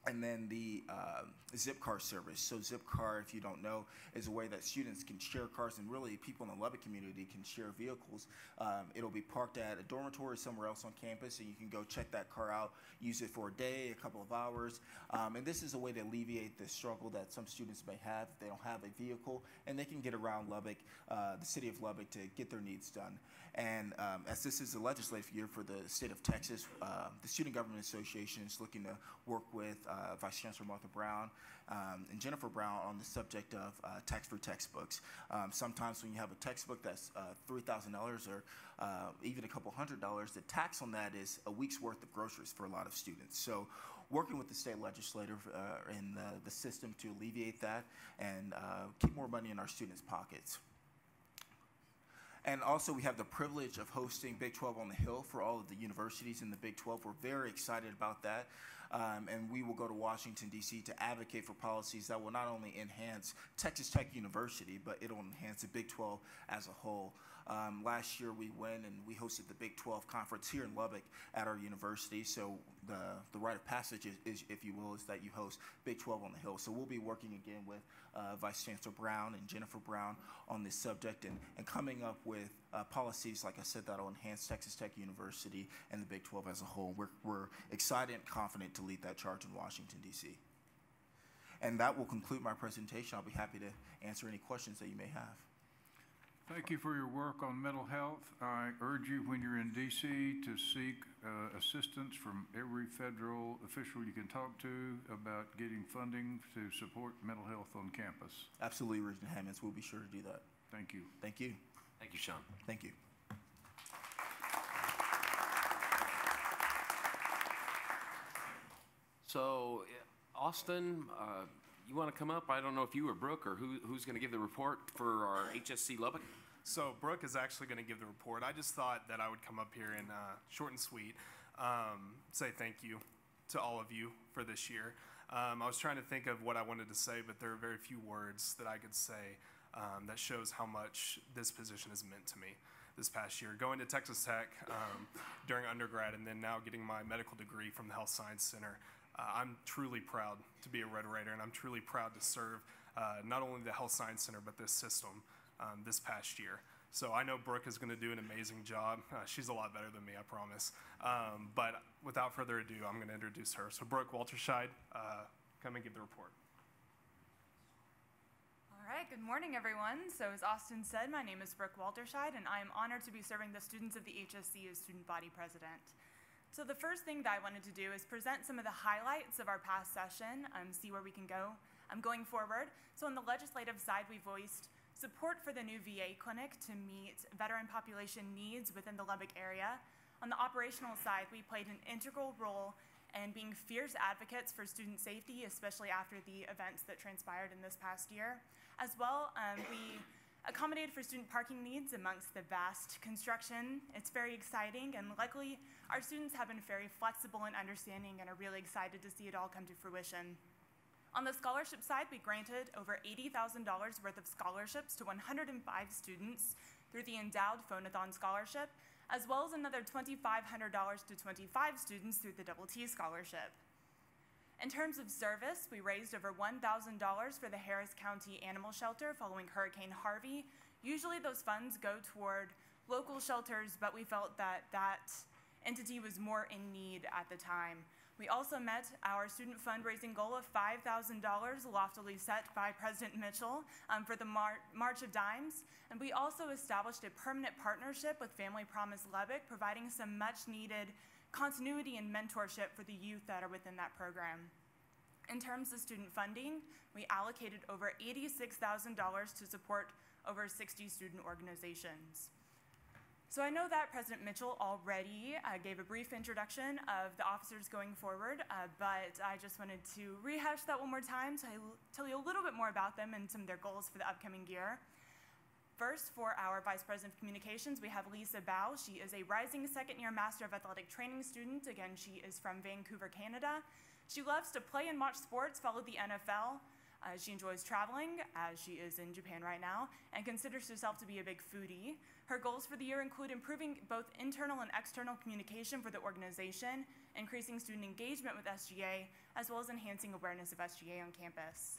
and then the uh, Zipcar service. So Zipcar, if you don't know, is a way that students can share cars and really people in the Lubbock community can share vehicles. Um, it'll be parked at a dormitory somewhere else on campus and you can go check that car out, use it for a day, a couple of hours. Um, and this is a way to alleviate the struggle that some students may have if they don't have a vehicle and they can get around Lubbock, uh, the city of Lubbock to get their needs done. And um, as this is the legislative year for the state of Texas, uh, the Student Government Association is looking to work with uh, Vice Chancellor Martha Brown um, and Jennifer Brown on the subject of uh, tax-free textbooks. Um, sometimes when you have a textbook that's uh, $3,000 or uh, even a couple hundred dollars, the tax on that is a week's worth of groceries for a lot of students. So working with the state legislature uh, in the, the, system to alleviate that and keep more money in our students' pockets. And also, we have the privilege of hosting Big 12 on the Hill for all of the universities in the Big 12. We're very excited about that. Um, and we will go to Washington, D.C. to advocate for policies that will not only enhance Texas Tech University, but it'll enhance the Big 12 as a whole. Um, last year we went and we hosted the Big 12 conference here in Lubbock at our university. So the, the rite of passage, is, is, if you will, is that you host Big 12 on the Hill. So we'll be working again with uh, Vice Chancellor Brown and Jennifer Brown on this subject and, and coming up with uh, policies, like I said, that will enhance Texas Tech University and the Big 12 as a whole. We're, we're excited and confident to lead that charge in Washington, D.C. And that will conclude my presentation. I'll be happy to answer any questions that you may have. Thank you for your work on mental health. I urge you, when you're in D.C., to seek uh, assistance from every federal official you can talk to about getting funding to support mental health on campus. Absolutely, Regent Hammonds. We'll be sure to do that. Thank you. Thank you. Thank you, Sean. Thank you. So, Austin, uh, you want to come up? I don't know if you or Brooke or who, who's going to give the report for our HSC Lubbock. So Brooke is actually going to give the report. I just thought that I would come up here and uh, short and sweet um, say thank you to all of you for this year. Um, I was trying to think of what I wanted to say, but there are very few words that I could say um, that shows how much this position has meant to me this past year. Going to Texas Tech um, during undergrad and then now getting my medical degree from the Health Science Center uh, I'm truly proud to be a Red Raider, and I'm truly proud to serve uh, not only the Health Science Center, but this system um, this past year. So I know Brooke is going to do an amazing job. Uh, she's a lot better than me, I promise. Um, but without further ado, I'm going to introduce her. So Brooke Walterscheid, uh, come and give the report. All right, good morning, everyone. So as Austin said, my name is Brooke Walterscheid, and I am honored to be serving the students of the HSC as student body president. So the first thing that I wanted to do is present some of the highlights of our past session, um, see where we can go um, going forward. So on the legislative side, we voiced support for the new VA clinic to meet veteran population needs within the Lubbock area. On the operational side, we played an integral role in being fierce advocates for student safety, especially after the events that transpired in this past year. As well, um, we accommodated for student parking needs amongst the vast construction. It's very exciting, and luckily, our students have been very flexible and understanding and are really excited to see it all come to fruition. On the scholarship side, we granted over $80,000 worth of scholarships to 105 students through the Endowed Phonathon Scholarship, as well as another $2,500 to 25 students through the Double T Scholarship. In terms of service, we raised over $1,000 for the Harris County Animal Shelter following Hurricane Harvey. Usually those funds go toward local shelters, but we felt that that entity was more in need at the time. We also met our student fundraising goal of $5,000 loftily set by President Mitchell um, for the Mar- March of Dimes. And we also established a permanent partnership with Family Promise Lubbock, providing some much needed continuity and mentorship for the youth that are within that program. In terms of student funding, we allocated over $86,000 to support over 60 student organizations. So I know that President Mitchell already uh, gave a brief introduction of the officers going forward, uh, but I just wanted to rehash that one more time to tell you a little bit more about them and some of their goals for the upcoming year. First, for our Vice President of Communications, we have Lisa Bao. She is a rising second year Master of Athletic Training student. Again, she is from Vancouver, Canada. She loves to play and watch sports, follow the NFL. Uh, she enjoys traveling, as she is in Japan right now, and considers herself to be a big foodie. Her goals for the year include improving both internal and external communication for the organization, increasing student engagement with SGA, as well as enhancing awareness of SGA on campus.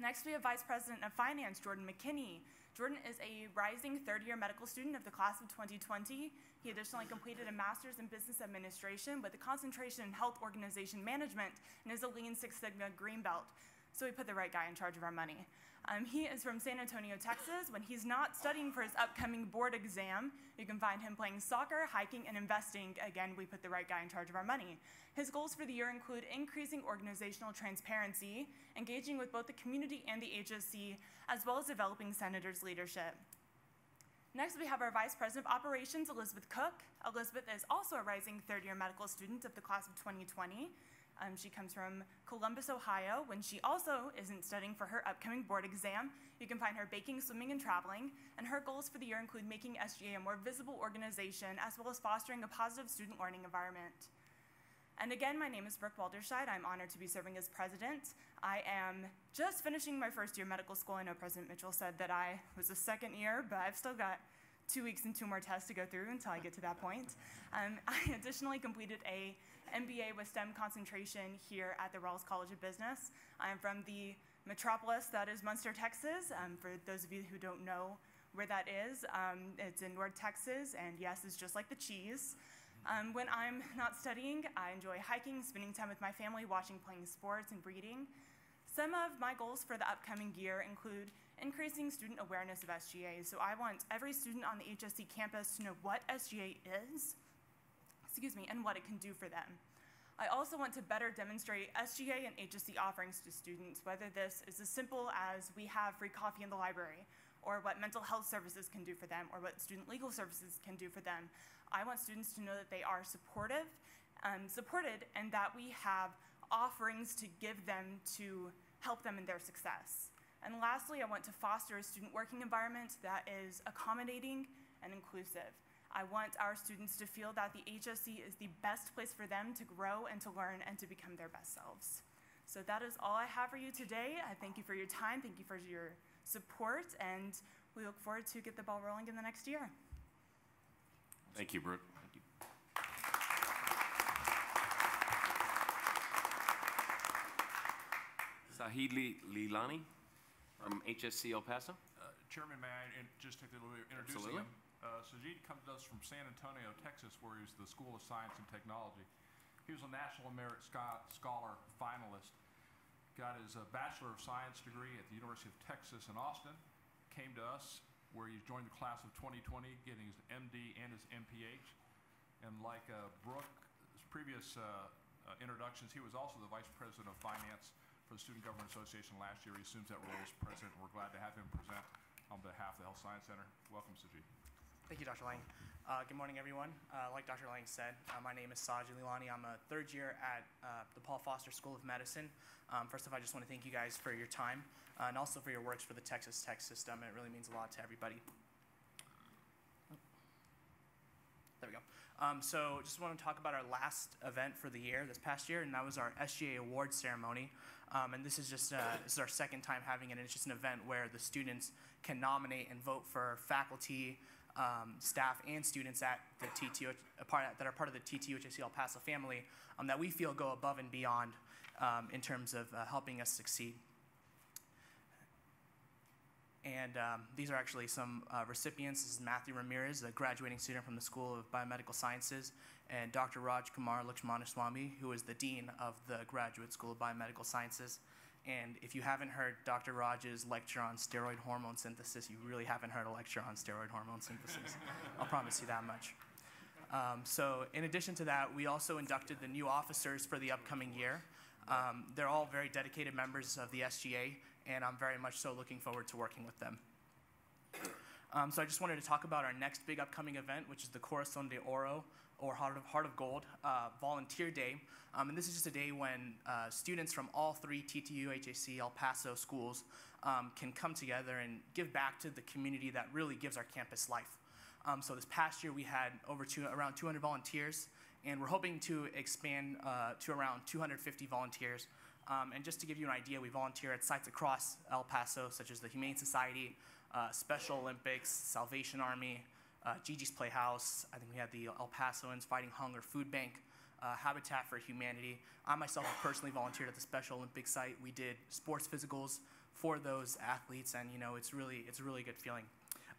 Next, we have Vice President of Finance, Jordan McKinney. Jordan is a rising third year medical student of the class of 2020. He additionally completed a master's in business administration with a concentration in health organization management and is a Lean Six Sigma Green Belt. So we put the right guy in charge of our money. Um, he is from San Antonio, Texas. When he's not studying for his upcoming board exam, you can find him playing soccer, hiking, and investing. Again, we put the right guy in charge of our money. His goals for the year include increasing organizational transparency, engaging with both the community and the HSC, as well as developing senators' leadership. Next, we have our Vice President of Operations, Elizabeth Cook. Elizabeth is also a rising third year medical student of the class of 2020. Um, she comes from Columbus, Ohio, when she also isn't studying for her upcoming board exam. You can find her baking, swimming, and traveling. And her goals for the year include making SGA a more visible organization, as well as fostering a positive student learning environment. And again, my name is Brooke Walterscheid. I'm honored to be serving as president. I am just finishing my first year medical school. I know President Mitchell said that I was a second year, but I've still got two weeks and two more tests to go through until I get to that point. Um, I additionally completed a MBA with STEM concentration here at the Rawls College of Business. I'm from the metropolis that is Muenster, Texas. Um, for those of you who don't know where that is, um, it's in North Texas, and yes, it's just like the cheese. Um, when I'm not studying, I enjoy hiking, spending time with my family, watching, playing sports, and reading. Some of my goals for the upcoming year include increasing student awareness of SGA. So I want every student on the HSC campus to know what SGA is, excuse me, and what it can do for them. I also want to better demonstrate SGA and HSC offerings to students, whether this is as simple as we have free coffee in the library, or what mental health services can do for them, or what student legal services can do for them. I want students to know that they are supportive, um, supported, and that we have offerings to give them to help them in their success. And lastly, I want to foster a student working environment that is accommodating and inclusive. I want our students to feel that the HSC is the best place for them to grow and to learn and to become their best selves. So that is all I have for you today. I thank you for your time, thank you for your support, and we look forward to get the ball rolling in the next year. Thank you, Brooke. Thank you. Sajid Lilani from HSC El Paso. Uh, Chairman, may I in- just take a little bit of introducing Absolutely. him? Uh, Sajid comes to us from San Antonio, Texas, where he's the School of Science and Technology. He was a National Merit Scholar finalist, got his uh, Bachelor of Science degree at the University of Texas in Austin, came to us where he joined the class of 2020, getting his MD and his MPH. And like uh, Brooke's previous uh, uh, introductions, he was also the Vice President of Finance for the Student Government Association last year. He assumes that role as president. We're glad to have him present on behalf of the Health Science Center. Welcome, Sajid. Thank you, Dr. Lange. Uh, good morning, everyone. Uh, like Dr. Lange said, uh, my name is Sajid Lilani. I'm a third year at uh, the Paul Foster School of Medicine. Um, first off, I just want to thank you guys for your time uh, and also for your works for the Texas Tech system. It really means a lot to everybody. There we go. Um, so just want to talk about our last event for the year, this past year, and that was our SGA Awards ceremony. Um, and this is just uh, this is our second time having it, and it's just an event where the students can nominate and vote for faculty, um, staff, and students at the TTO, that are part of the TTUHSC El Paso family um, that we feel go above and beyond um, in terms of uh, helping us succeed. And um, these are actually some uh, recipients. This is Matthew Ramirez, a graduating student from the School of Biomedical Sciences, and Dr. Raj Kumar Lakshmanaswamy, who is the Dean of the Graduate School of Biomedical Sciences. And if you haven't heard Dr. Raj's lecture on steroid hormone synthesis, you really haven't heard a lecture on steroid hormone synthesis. I'll promise you that much. Um, so, in addition to that, we also inducted the new officers for the upcoming year. Um, they're all very dedicated members of the SGA, and I'm very much so looking forward to working with them. Um, so I just wanted to talk about our next big upcoming event, which is the Corazon de Oro, or Heart of, Heart of Gold uh, Volunteer Day. Um, and this is just a day when uh, students from all three TTU HSC El Paso schools um, can come together and give back to the community that really gives our campus life. Um, so this past year we had over two, around 200 volunteers, and we're hoping to expand uh, to around 250 volunteers. Um, and just to give you an idea, we volunteer at sites across El Paso, such as the Humane Society, uh, Special Olympics, Salvation Army, uh, Gigi's Playhouse. I think we had the El Pasoans Fighting Hunger Food Bank, uh, Habitat for Humanity. I myself have personally volunteered at the Special Olympics site. We did sports physicals for those athletes, and you know it's really it's a really good feeling.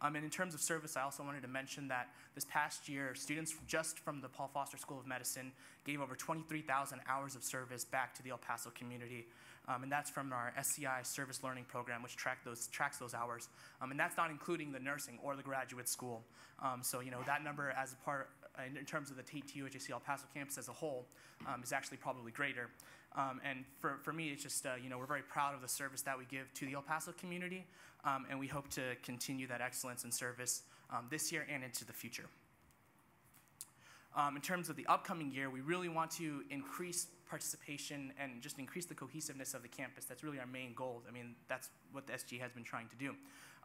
Um, and in terms of service, I also wanted to mention that this past year, students just from the Paul Foster School of Medicine gave over 23,000 hours of service back to the El Paso community. Um, and that's from our SCI service learning program, which track those, tracks those hours. Um, and that's not including the nursing or the graduate school. Um, so, you know, that number as a part, in, in terms of the TTU HSC El Paso campus as a whole, um, is actually probably greater. Um, and for, for me, it's just, uh, you know, we're very proud of the service that we give to the El Paso community, and we hope to continue that excellence in service this year and into the future. Um, in terms of the upcoming year, we really want to increase participation and just increase the cohesiveness of the campus. That's really our main goal. I mean, that's what the SG has been trying to do.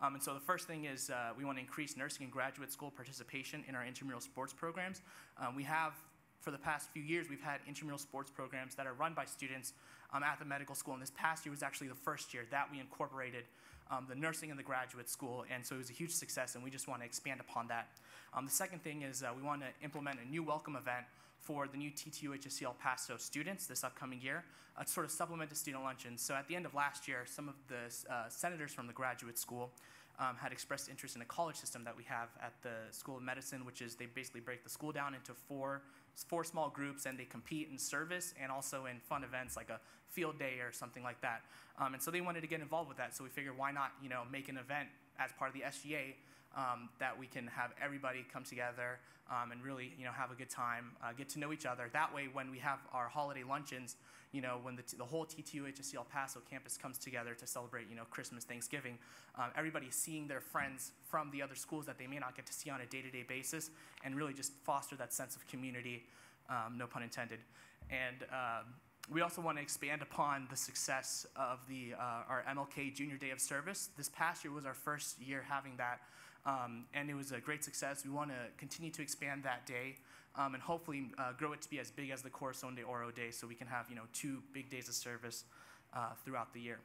Um, and so the first thing is uh, we want to increase nursing and graduate school participation in our intramural sports programs. Um, we have, for the past few years, we've had intramural sports programs that are run by students um, at the medical school. And this past year was actually the first year that we incorporated um, the nursing and the graduate school. And so it was a huge success, and we just want to expand upon that. Um, the second thing is uh, we want to implement a new welcome event for the new TTU HSC El Paso students this upcoming year uh, to sort of supplement the student luncheons. So at the end of last year, some of the uh, senators from the graduate school um, had expressed interest in a college system that we have at the School of Medicine, which is they basically break the school down into four four small groups and they compete in service and also in fun events like a field day or something like that. Um, and so they wanted to get involved with that. So we figured why not, you know, make an event as part of the SGA um, that we can have everybody come together um, and really, you know, have a good time, uh, get to know each other. That way, when we have our holiday luncheons, you know, when the, the whole TTU HSC El Paso campus comes together to celebrate, you know, Christmas, Thanksgiving, um, seeing their friends from the other schools that they may not get to see on a day-to-day basis, and really just foster that sense of community, um, no pun intended. And um, we also want to expand upon the success of the uh, our MLK Junior Day of Service. This past year was our first year having that, um, and it was a great success. We want to continue to expand that day um, and hopefully uh, grow it to be as big as the Corazon de Oro Day, so we can have you know two big days of service uh, throughout the year.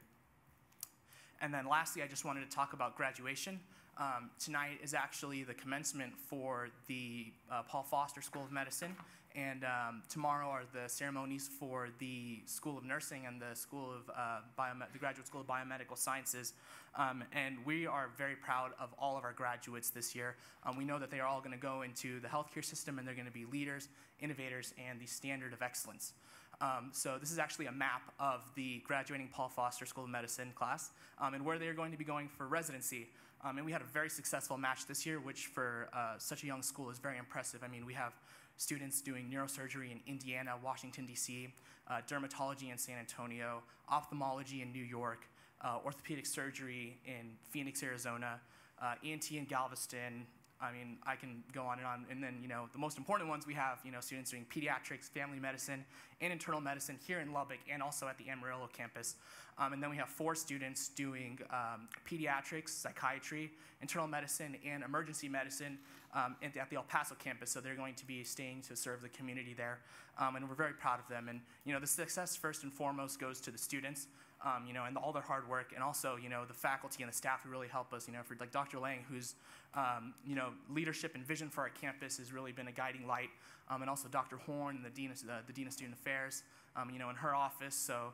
And then lastly, I just wanted to talk about graduation. Um, tonight is actually the commencement for the uh, Paul Foster School of Medicine, and um, tomorrow are the ceremonies for the School of Nursing and the School of uh, Biome- the Graduate School of Biomedical Sciences. Um, and we are very proud of all of our graduates this year. Um, we know that they are all going to go into the healthcare system, and they're going to be leaders, innovators, and the standard of excellence. Um, so this is actually a map of the graduating Paul Foster School of Medicine class um, and where they're going to be going for residency. Um, and we had a very successful match this year, which for uh, such a young school is very impressive. I mean, we have students doing neurosurgery in Indiana, Washington, D.C., uh, dermatology in San Antonio, ophthalmology in New York, uh, orthopedic surgery in Phoenix, Arizona, uh, ENT in Galveston, I mean, I can go on and on. And then, you know, the most important ones we have, you know, students doing pediatrics, family medicine, and internal medicine here in Lubbock and also at the Amarillo campus. Um, and then we have four students doing um, pediatrics, psychiatry, internal medicine, and emergency medicine um, at, the, at the El Paso campus. So they're going to be staying to serve the community there. Um, and we're very proud of them. And, you know, the success first and foremost goes to the students. um, you know, and all their hard work, and also, you know, the faculty and the staff who really help us, you know, for like Dr. Lange, whose, um, you know, leadership and vision for our campus has really been a guiding light, um, and also Dr. Horn, the Dean of, the, the Dean of Student Affairs, um, you know, in her office. So,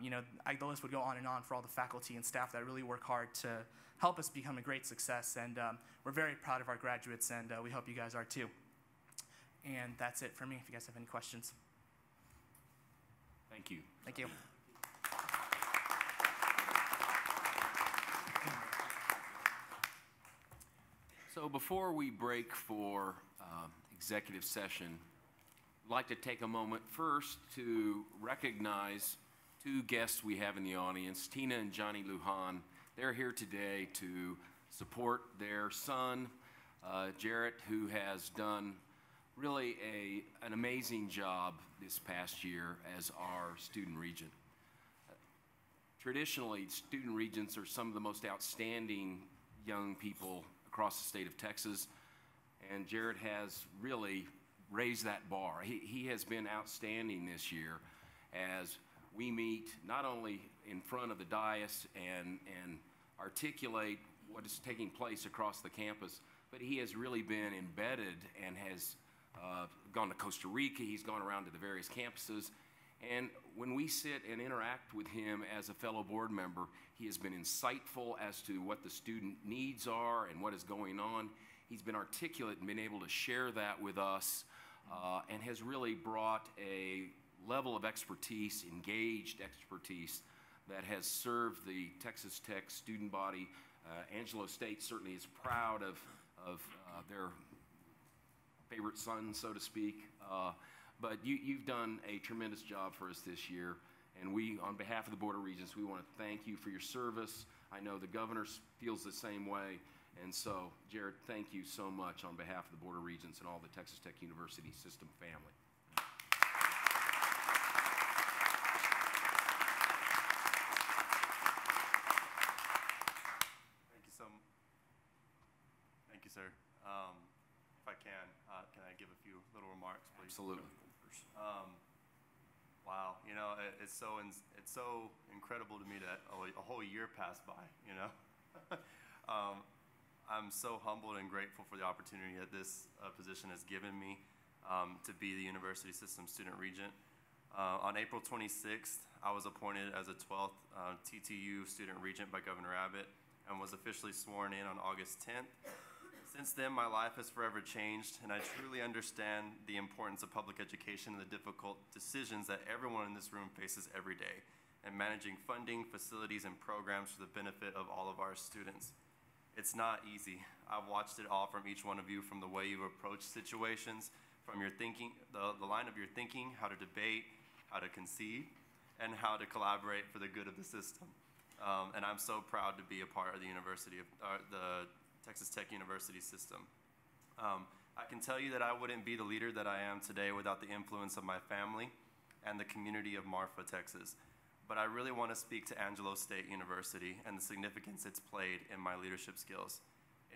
you know, I, the list would go on and on for all the faculty and staff that really work hard to help us become a great success. And um, we're very proud of our graduates, and uh, we hope you guys are too. And that's it for me. If you guys have any questions, Thank you. thank you. So before we break for uh, executive session, I'd like to take a moment first to recognize two guests we have in the audience, Tina and Johnny Lujan. They're here today to support their son, uh, Jarrett, who has done really a, an amazing job this past year as our student regent. Traditionally, student regents are some of the most outstanding young people across the state of Texas, and Jarrett has really raised that bar. He, he has been outstanding this year as we meet not only in front of the dais and, and articulate what is taking place across the campus, but he has really been embedded and has uh, gone to Costa Rica, he's gone around to the various campuses. And when we sit and interact with him as a fellow board member, he has been insightful as to what the student needs are and what is going on. He's been articulate and been able to share that with us uh, and has really brought a level of expertise, engaged expertise, that has served the Texas Tech student body. Uh, Angelo State certainly is proud of, of uh, their favorite son, so to speak. Uh, but you, you've done a tremendous job for us this year. And we, on behalf of the Board of Regents, we want to thank you for your service. I know the governor feels the same way. And so, Jared, thank you so much on behalf of the Board of Regents and all the Texas Tech University system family. Thank you so, thank you, sir. Um, if I can, uh, can I give a few little remarks, please? Absolutely. Um, wow, you know, it, it's so ins- it's so incredible to me that a, a whole year passed by. You know, um, I'm so humbled and grateful for the opportunity that this uh, position has given me um, to be the university system student regent. Uh, on April 26th, I was appointed as a 12th uh, TTU student regent by Governor Abbott and was officially sworn in on August 10th. Since then, my life has forever changed, and I truly understand the importance of public education and the difficult decisions that everyone in this room faces every day, and managing funding, facilities, and programs for the benefit of all of our students. It's not easy. I've watched it all from each one of you, from the way you approach situations, from your thinking, the, the line of your thinking, how to debate, how to concede, and how to collaborate for the good of the system. Um, and I'm so proud to be a part of the University of uh, the Texas Tech University system. Um, I can tell you that I wouldn't be the leader that I am today without the influence of my family and the community of Marfa, Texas. But I really want to speak to Angelo State University and the significance it's played in my leadership skills.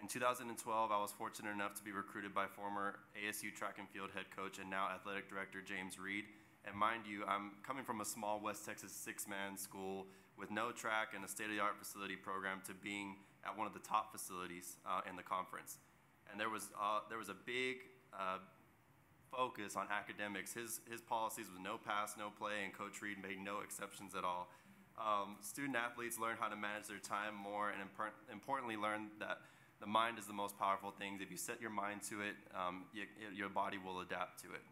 In 2012, I was fortunate enough to be recruited by former ASU track and field head coach and now athletic director James Reed. And mind you, I'm coming from a small West Texas six man school with no track and a state of the art facility program to being at one of the top facilities uh, in the conference. And there was, uh, there was a big uh, focus on academics. His, his policies was no pass, no play, and Coach Reed made no exceptions at all. Um, student athletes learn how to manage their time more and impor- importantly learn that the mind is the most powerful thing. If you set your mind to it, um, you, your body will adapt to it.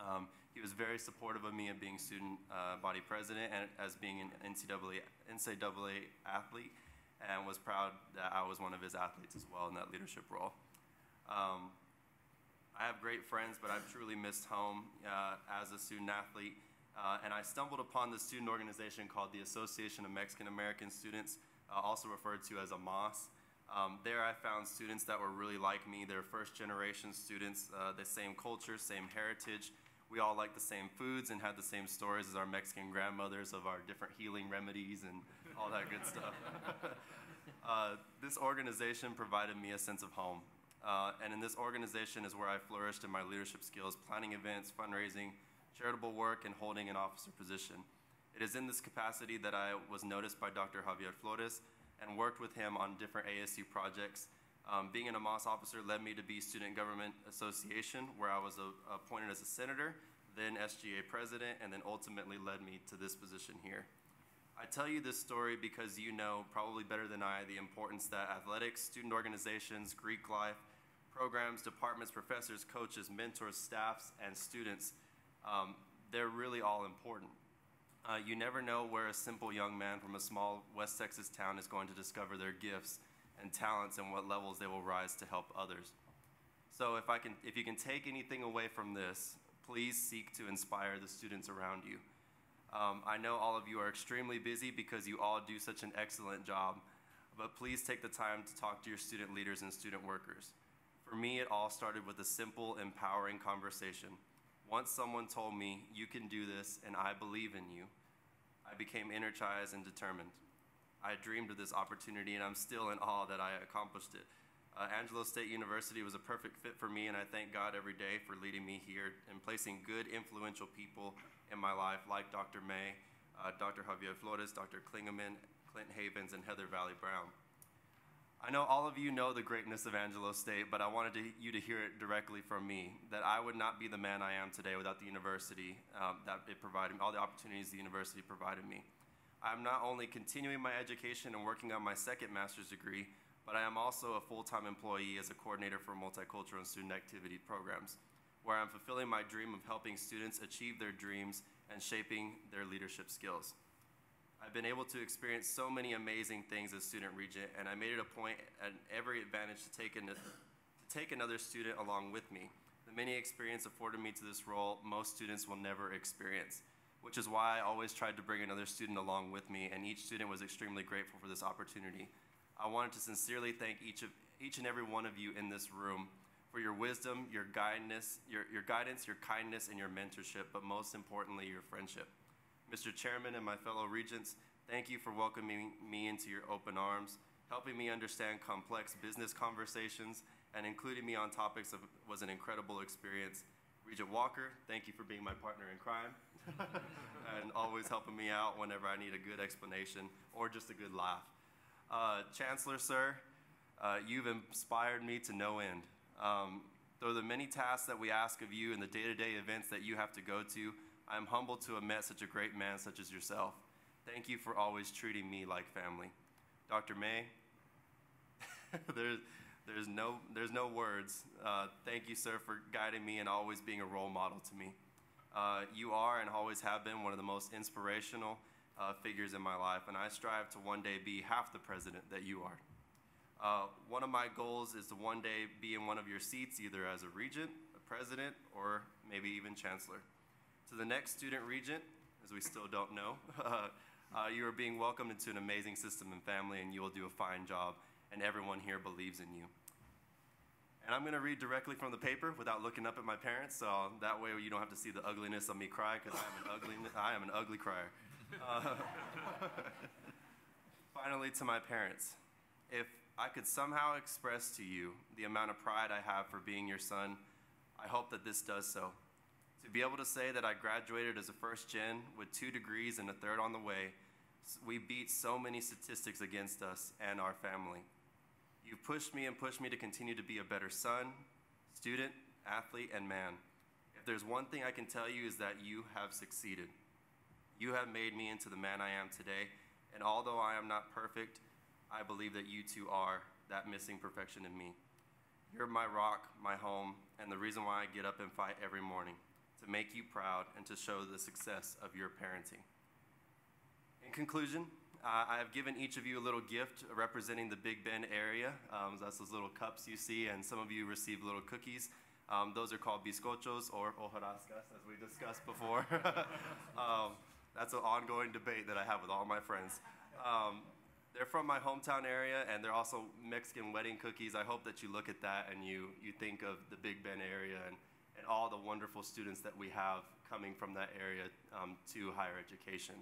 Um, he was very supportive of me of being student uh, body president and as being an NCAA, NCAA athlete and was proud that I was one of his athletes as well in that leadership role. Um, I have great friends, but I've truly missed home uh, as a student athlete. Uh, and I stumbled upon this student organization called the Association of Mexican American Students, uh, also referred to as AMAS. Um, there I found students that were really like me. They're first generation students, uh, the same culture, same heritage. We all like the same foods and had the same stories as our Mexican grandmothers of our different healing remedies and all that good stuff. uh, this organization provided me a sense of home. Uh, and in this organization is where I flourished in my leadership skills, planning events, fundraising, charitable work, and holding an officer position. It is in this capacity that I was noticed by Dr. Javier Flores and worked with him on different ASU projects. Um, being an AMAS officer led me to be Student Government Association, where I was a, appointed as a senator, then SGA president, and then ultimately led me to this position here. I tell you this story because you know, probably better than I, the importance that athletics, student organizations, Greek life, programs, departments, professors, coaches, mentors, staffs, and students, um, they're really all important. Uh, you never know where a simple young man from a small West Texas town is going to discover their gifts and talents and what levels they will rise to help others. So if, I can, if you can take anything away from this, please seek to inspire the students around you. Um, I know all of you are extremely busy because you all do such an excellent job, but please take the time to talk to your student leaders and student workers. For me, it all started with a simple, empowering conversation. Once someone told me, You can do this, and I believe in you, I became energized and determined. I dreamed of this opportunity, and I'm still in awe that I accomplished it. Uh, Angelo State University was a perfect fit for me, and I thank God every day for leading me here and placing good, influential people in my life, like Dr. May, uh, Dr. Javier Flores, Dr. Klingeman, Clint Havens, and Heather Valley Brown. I know all of you know the greatness of Angelo State, but I wanted to, you to hear it directly from me that I would not be the man I am today without the university um, that it provided me, all the opportunities the university provided me. I'm not only continuing my education and working on my second master's degree, but I am also a full time employee as a coordinator for multicultural and student activity programs, where I'm fulfilling my dream of helping students achieve their dreams and shaping their leadership skills. I've been able to experience so many amazing things as student regent, and I made it a point at every advantage to take, an, to take another student along with me. The many experience afforded me to this role, most students will never experience, which is why I always tried to bring another student along with me, and each student was extremely grateful for this opportunity. I wanted to sincerely thank each, of, each and every one of you in this room for your wisdom, your guidance, your, your guidance, your kindness, and your mentorship, but most importantly, your friendship. Mr. Chairman and my fellow regents, thank you for welcoming me into your open arms, helping me understand complex business conversations, and including me on topics of was an incredible experience. Regent Walker, thank you for being my partner in crime and always helping me out whenever I need a good explanation or just a good laugh. Uh, Chancellor, sir, uh, you've inspired me to no end. Um, though the many tasks that we ask of you and the day to day events that you have to go to, I am humbled to have met such a great man such as yourself. Thank you for always treating me like family. Dr. May, there's, there's, no, there's no words. Uh, thank you, sir, for guiding me and always being a role model to me. Uh, you are and always have been one of the most inspirational uh, figures in my life, and I strive to one day be half the president that you are. Uh, one of my goals is to one day be in one of your seats, either as a regent, a president, or maybe even chancellor. To the next student regent, as we still don't know, uh, you are being welcomed into an amazing system and family, and you will do a fine job, and everyone here believes in you. And I'm going to read directly from the paper without looking up at my parents, so that way you don't have to see the ugliness of me cry, because I am an ugly, I am an ugly crier. Uh, finally, to my parents, if I could somehow express to you the amount of pride I have for being your son, I hope that this does so. To be able to say that I graduated as a first gen with two degrees and a third on the way, we beat so many statistics against us and our family. You've pushed me and pushed me to continue to be a better son, student, athlete, and man. If there's one thing I can tell you is that you have succeeded. You have made me into the man I am today, and although I am not perfect, I believe that you two are that missing perfection in me. You're my rock, my home, and the reason why I get up and fight every morning to make you proud and to show the success of your parenting. In conclusion, uh, I have given each of you a little gift representing the Big Bend area. Um, that's those little cups you see, and some of you received little cookies. Um, those are called bizcochos or hojarascas, as we discussed before. um, that's an ongoing debate that I have with all my friends. Um, they're from my hometown area, and they're also Mexican wedding cookies. I hope that you look at that and you, you think of the Big Bend area and and all the wonderful students that we have coming from that area um, to higher education.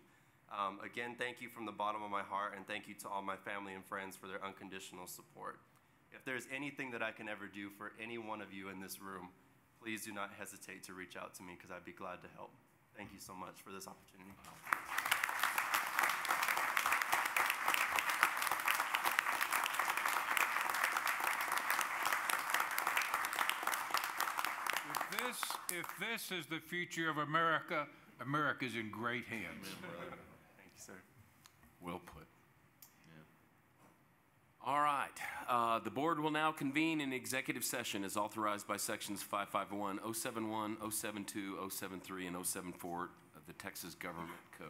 Um, again, thank you from the bottom of my heart, and thank you to all my family and friends for their unconditional support. If there's anything that I can ever do for any one of you in this room, please do not hesitate to reach out to me because I'd be glad to help. Thank you so much for this opportunity. This, if this is the future of America, America's in great hands. Thank you, sir. Well put. All right, uh, the board will now convene in executive session as authorized by sections 551, 071, 072, 073, and 074 of the Texas Government Code.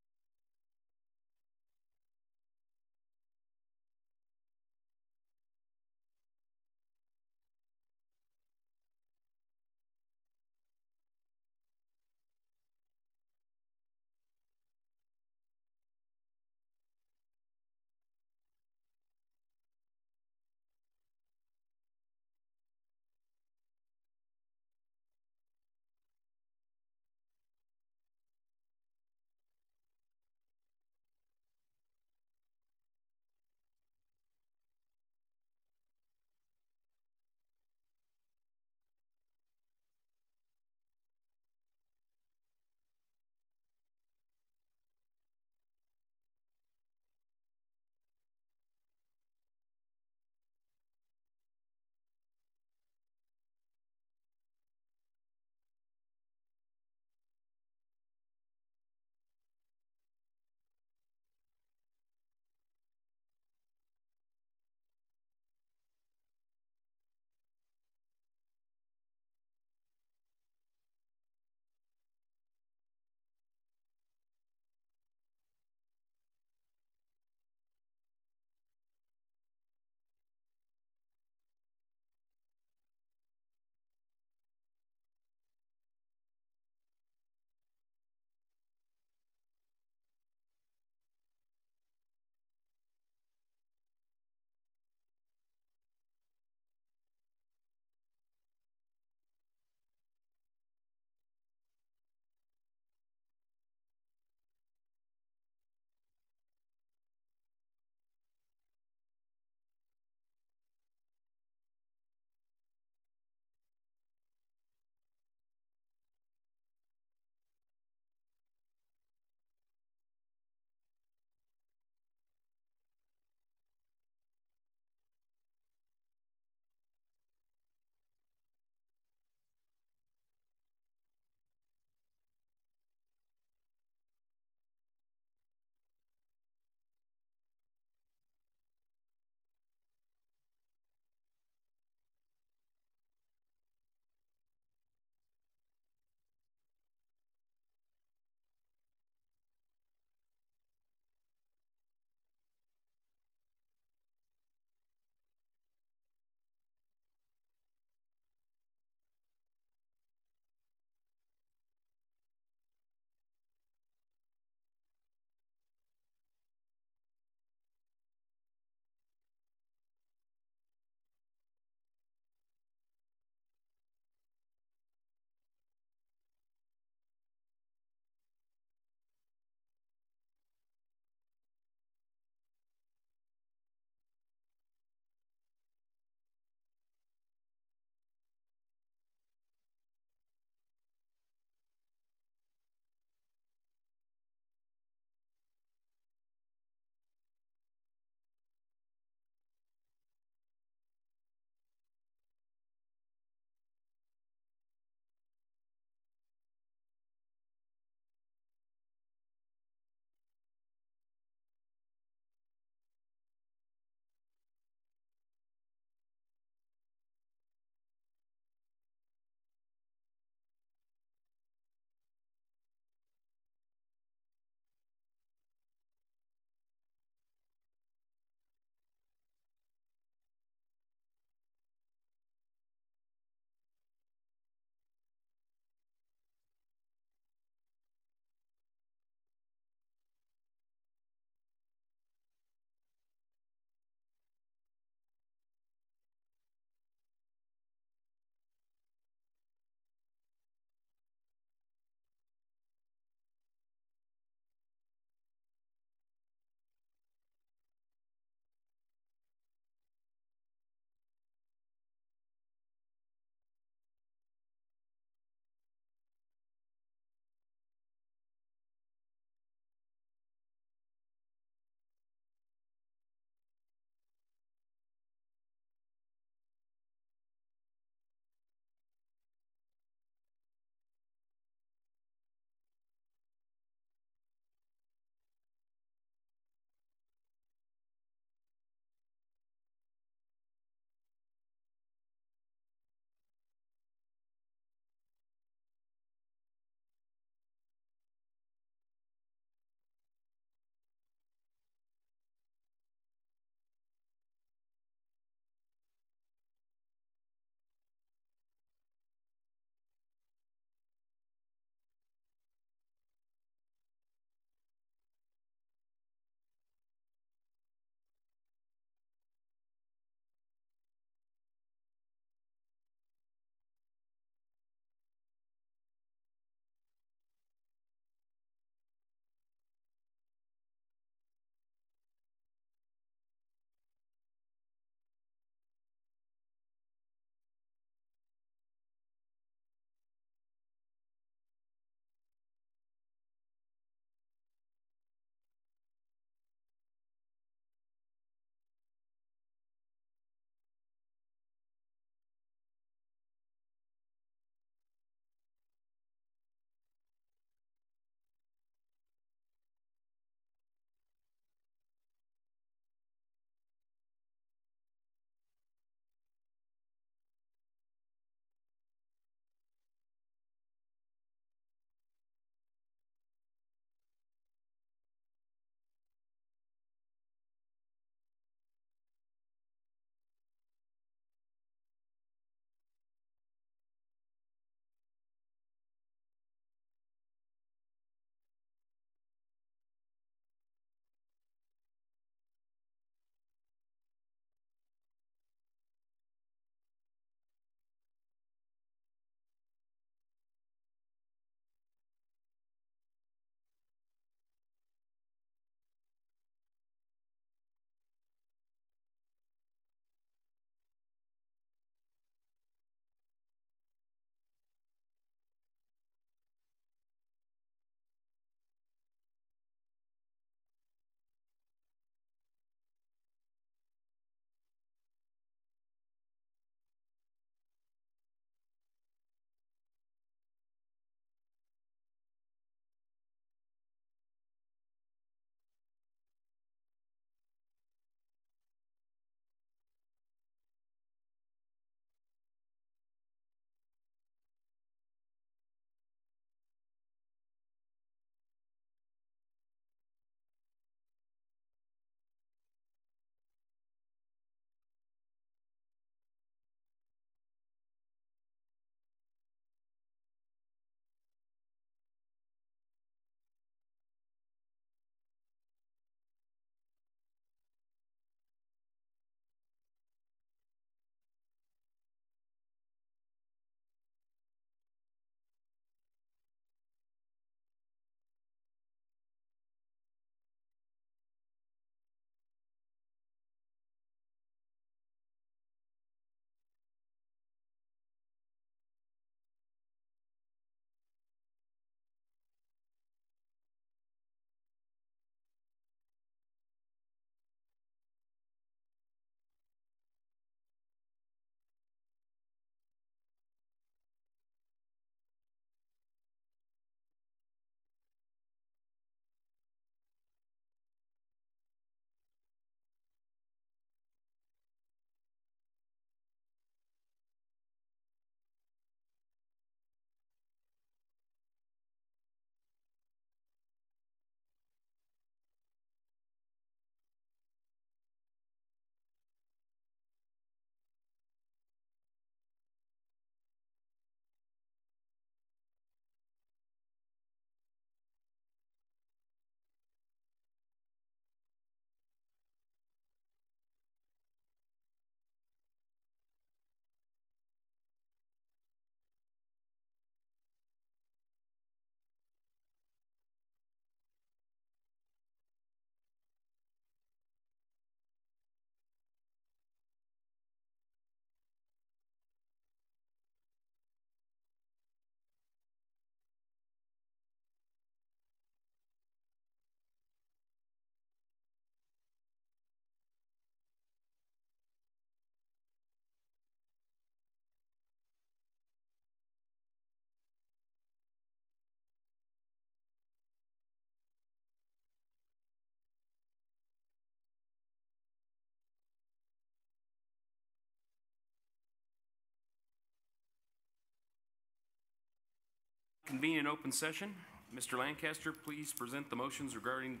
Convene an open session. Mr. Lancaster, please present the motions regarding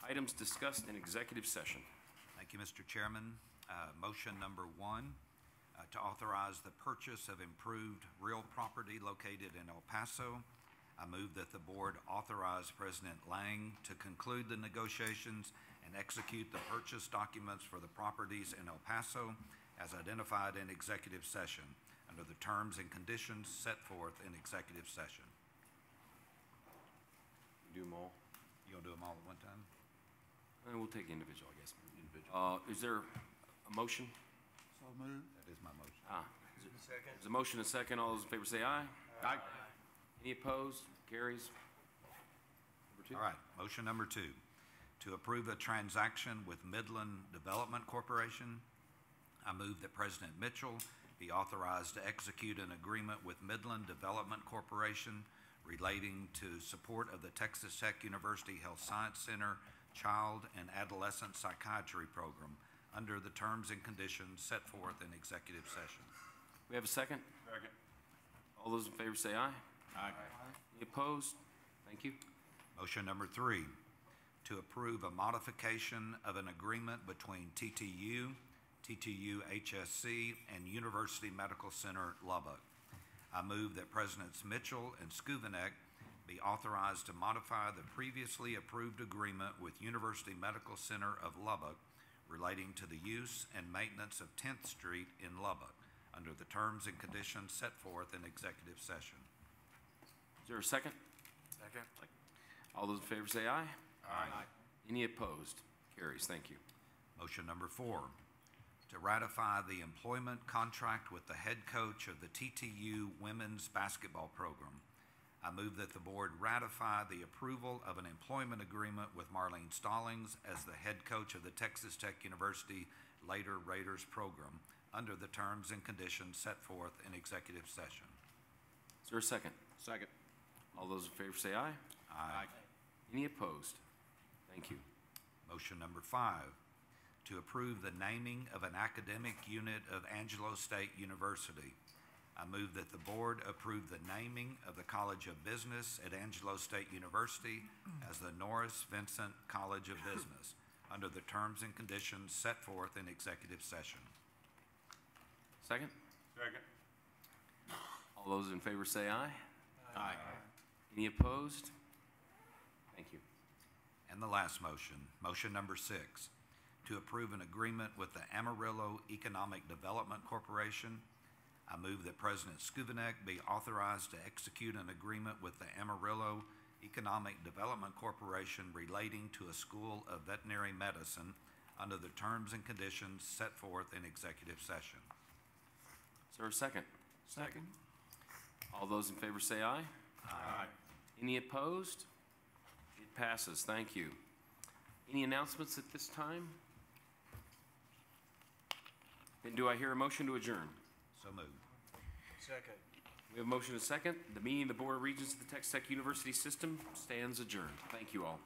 items discussed in executive session. Thank you, Mr. Chairman. Uh, Motion number one, uh, to authorize the purchase of improved real property located in El Paso. I move that the board authorize President Lange to conclude the negotiations and execute the purchase documents for the properties in El Paso as identified in executive session, under the terms and conditions set forth in executive session. Do them all? You gonna do them all at one time? And we'll take individual, I guess. Uh, is there a motion? So moved. That is my motion. Ah. is it- There's a motion and a second. All those in favor say aye. Aye. Any opposed? Carries. Number two. All right, motion number two, to approve a transaction with Midland Development Corporation. I move that President Mitchell be authorized to execute an agreement with Midland Development Corporation relating to support of the Texas Tech University Health Science Center Child and Adolescent Psychiatry Program under the terms and conditions set forth in executive session. We have a second? Second. All those in favor say aye. Aye. Any opposed? Thank you. Motion number three, to approve a modification of an agreement between TTU, TTU HSC, and University Medical Center Lubbock. I move that Presidents Mitchell and Schovanec be authorized to modify the previously approved agreement with University Medical Center of Lubbock relating to the use and maintenance of 10th Street in Lubbock under the terms and conditions set forth in executive session. Is there a second? Second. All those in favor say aye. Aye. Any opposed? Carries. Thank you. Motion number four, to ratify the employment contract with the head coach of the TTU Women's Basketball Program. I move that the board ratify the approval of an employment agreement with Marlene Stollings as the head coach of the Texas Tech University Lady Raiders Program under the terms and conditions set forth in executive session. Is there a second? Second. All those in favor say aye. Aye. Any opposed? Thank you. Motion number five, to approve the naming of an academic unit of Angelo State University. I move that the board approve the naming of the College of Business at Angelo State University as the Norris Vincent College of Business, under the terms and conditions set forth in executive session. Second? Second. All those in favor say aye. Aye. Any opposed? Thank you. And the last motion, motion number six, to approve an agreement with the Amarillo Economic Development Corporation. I move that President Schovanec be authorized to execute an agreement with the Amarillo Economic Development Corporation relating to a school of veterinary medicine under the terms and conditions set forth in executive session. Is there a second? Second. All those in favor say aye. Aye. Any opposed? It passes. Thank you. Any announcements at this time? Then do I hear a motion to adjourn? So moved. Second. We have a motion and a second. The meeting of the Board of Regents of the Texas Tech University System stands adjourned. Thank you all.